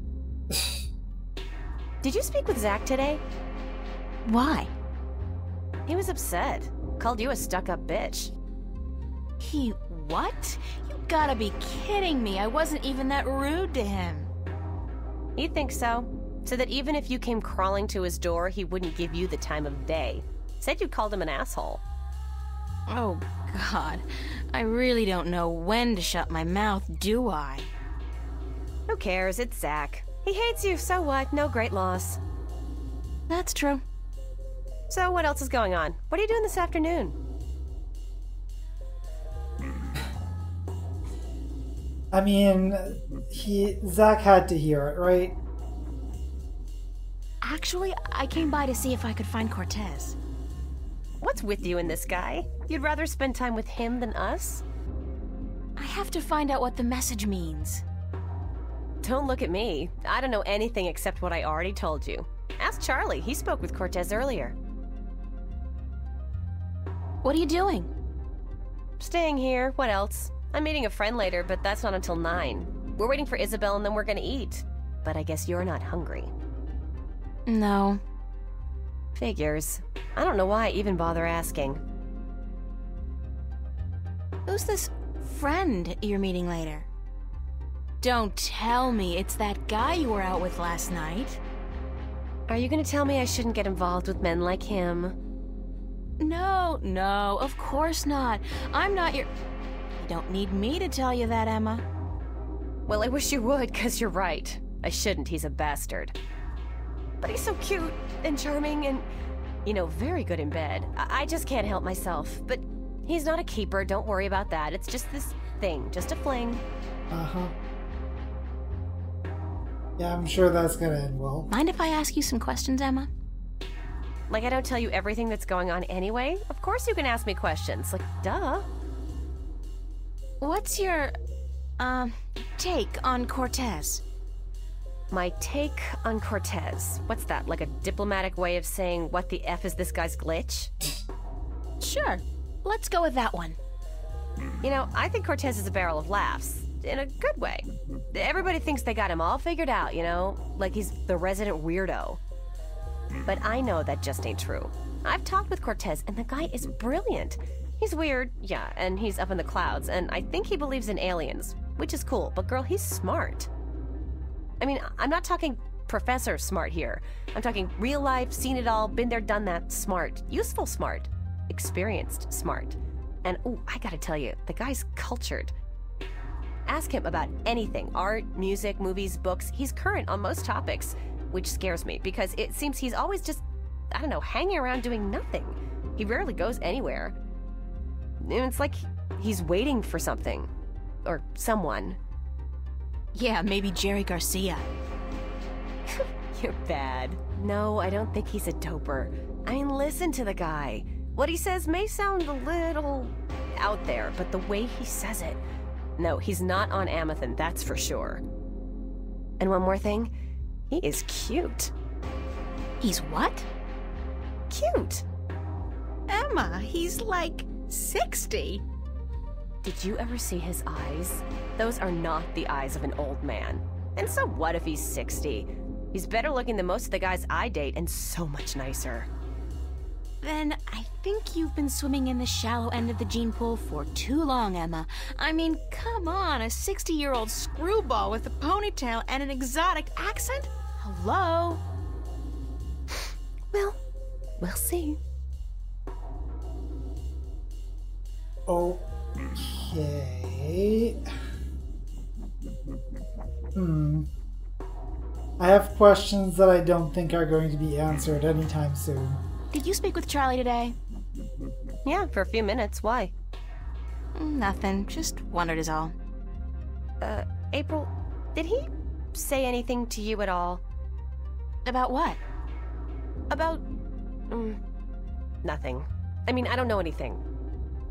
Did you speak with Zach today? Why? He was upset. Called you a stuck-up bitch. He what? You gotta be kidding me. I wasn't even that rude to him. He thinks so. So that even if you came crawling to his door, he wouldn't give you the time of day. Said you called him an asshole. Oh, God. I really don't know when to shut my mouth, do I? Who cares? It's Zach. He hates you, so what? No great loss. That's true. So what else is going on? What are you doing this afternoon? I mean, he Zach had to hear it, right? Actually, I came by to see if I could find Cortez. What's with you and this guy? You'd rather spend time with him than us? I have to find out what the message means. Don't look at me. I don't know anything except what I already told you. Ask Charlie. He spoke with Cortez earlier. What are you doing? Staying here. What else? I'm meeting a friend later, but that's not until 9. We're waiting for Isabel and then we're gonna eat. But I guess you're not hungry. No. Figures. I don't know why I even bother asking. Who's this friend you're meeting later? Don't tell me it's that guy you were out with last night. Are you gonna tell me I shouldn't get involved with men like him? No, no, of course not. I'm not your... You don't need me to tell you that, Emma. Well, I wish you would, because you're right. I shouldn't, he's a bastard. But he's so cute and charming and, you know, very good in bed. I, I just can't help myself. But he's not a keeper, don't worry about that. It's just this thing, just a fling. Uh-huh. Yeah, I'm sure that's gonna end well. Mind if I ask you some questions, Emma? Like I don't tell you everything that's going on anyway? Of course you can ask me questions. Like, duh. What's your, um, take on Cortez? My take on Cortez. What's that, like a diplomatic way of saying what the F is this guy's glitch? Sure. Let's go with that one. You know, I think Cortez is a barrel of laughs. In a good way. Everybody thinks they got him all figured out, you know? Like he's the resident weirdo. But I know that just ain't true. I've talked with Cortez, and the guy is brilliant. He's weird, yeah, and he's up in the clouds, and I think he believes in aliens, which is cool, but girl, he's smart. I mean, I'm not talking professor smart here. I'm talking real life, seen it all, been there, done that, smart. Useful smart. Experienced smart. And, oh, I gotta tell you, the guy's cultured. Ask him about anything art, music, movies, books. He's current on most topics, which scares me because it seems he's always just, I don't know, hanging around doing nothing. He rarely goes anywhere. It's like he's waiting for something. Or someone. Yeah, maybe Jerry Garcia. You're bad. No, I don't think he's a doper. I mean, listen to the guy. What he says may sound a little out there, but the way he says it. No, he's not on Amethyst, that's for sure. And one more thing, he is cute. He's what? Cute. Emma, he's like 60. Did you ever see his eyes? Those are not the eyes of an old man. And so what if he's 60? He's better looking than most of the guys I date and so much nicer. Then I think you've been swimming in the shallow end of the gene pool for too long, Emma. I mean, come on, a 60 year old screwball with a ponytail and an exotic accent? Hello? Well, we'll see. Okay. Hmm. I have questions that I don't think are going to be answered anytime soon. Did you speak with Charlie today? Yeah, for a few minutes. Why? Nothing. Just wondered is all. Uh, April, did he say anything to you at all? About what? About. Mm, nothing. I mean, I don't know anything.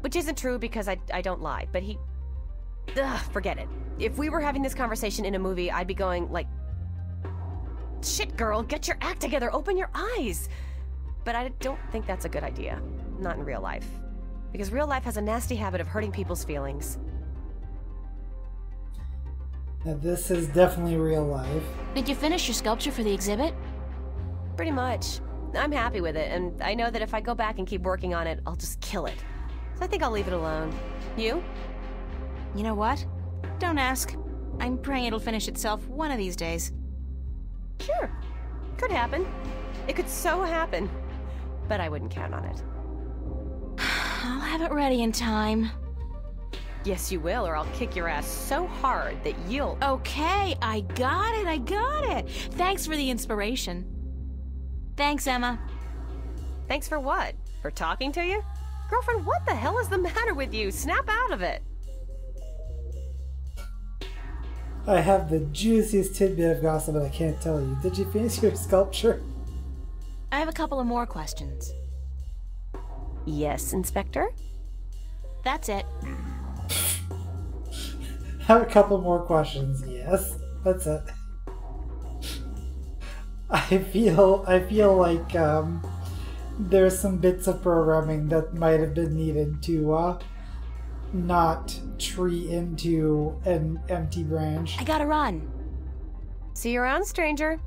Which isn't true because I, I don't lie, but he. Ugh, forget it. If we were having this conversation in a movie, I'd be going, like. Shit, girl, get your act together, open your eyes! But I don't think that's a good idea. Not in real life. Because real life has a nasty habit of hurting people's feelings. Now, this is definitely real life. Did you finish your sculpture for the exhibit? Pretty much. I'm happy with it, and I know that if I go back and keep working on it, I'll just kill it. So I think I'll leave it alone. You? You know what? Don't ask. I'm praying it'll finish itself one of these days. Sure. Could happen. It could so happen. But I wouldn't count on it. I'll have it ready in time. Yes, you will, or I'll kick your ass so hard that you'll. Okay, I got it, I got it. Thanks for the inspiration. Thanks, Emma. Thanks for what? For talking to you? Girlfriend, what the hell is the matter with you? Snap out of it. I have the juiciest tidbit of gossip, but I can't tell you. Did you finish your sculpture? I have a couple of more questions. Yes, Inspector? That's it. have a couple more questions. Yes, that's it. I feel I feel like um, there's some bits of programming that might have been needed to uh, not tree into an empty branch. I gotta run. See you around, stranger.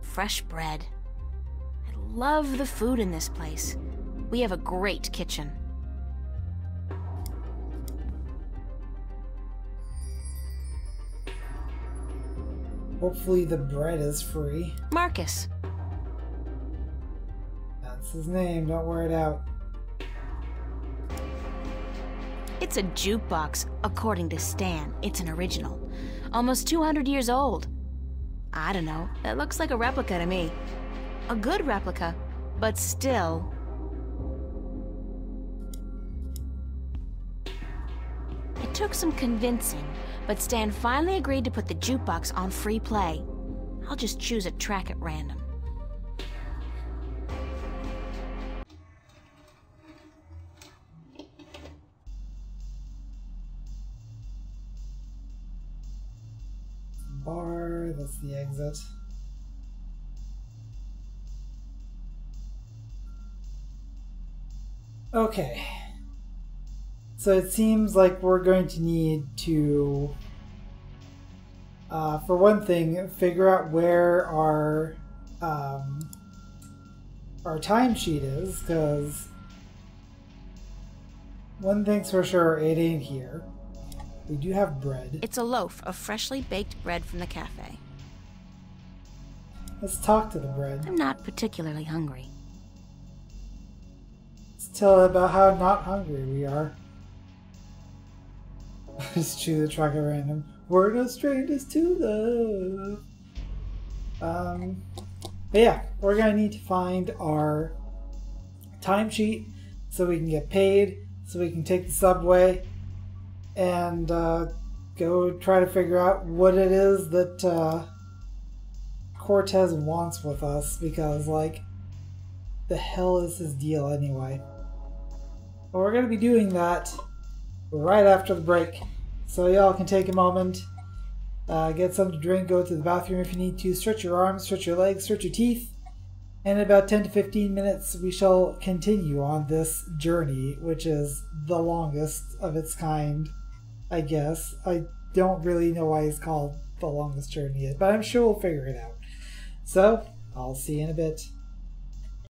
Fresh bread. I love the food in this place. We have a great kitchen. Hopefully the bread is free. Marcus. That's his name, don't wear it out. It's a jukebox, according to Stan. It's an original. Almost 200 years old. I don't know, it looks like a replica to me. A good replica, but still. It took some convincing, but Stan finally agreed to put the jukebox on free play. I'll just choose a track at random. Bar, that's the exit. Okay. So it seems like we're going to need to, uh, for one thing, figure out where our um, our timesheet is, because one thing's for sure, it ain't here. We do have bread. It's a loaf of freshly baked bread from the cafe. Let's talk to the bread. I'm not particularly hungry. Let's tell it about how not hungry we are. Just chew the track at random. We're no strangers to love. Um, but yeah, we're gonna need to find our timesheet so we can get paid, so we can take the subway and uh, go try to figure out what it is that uh, Cortez wants with us because, like, the hell is his deal anyway? But we're gonna be doing that right after the break. So y'all can take a moment, uh, get something to drink, go to the bathroom if you need to, stretch your arms, stretch your legs, stretch your teeth. And in about 10 to 15 minutes, we shall continue on this journey, which is the longest of its kind, I guess. I don't really know why it's called the longest journey yet, but I'm sure we'll figure it out. So, I'll see you in a bit.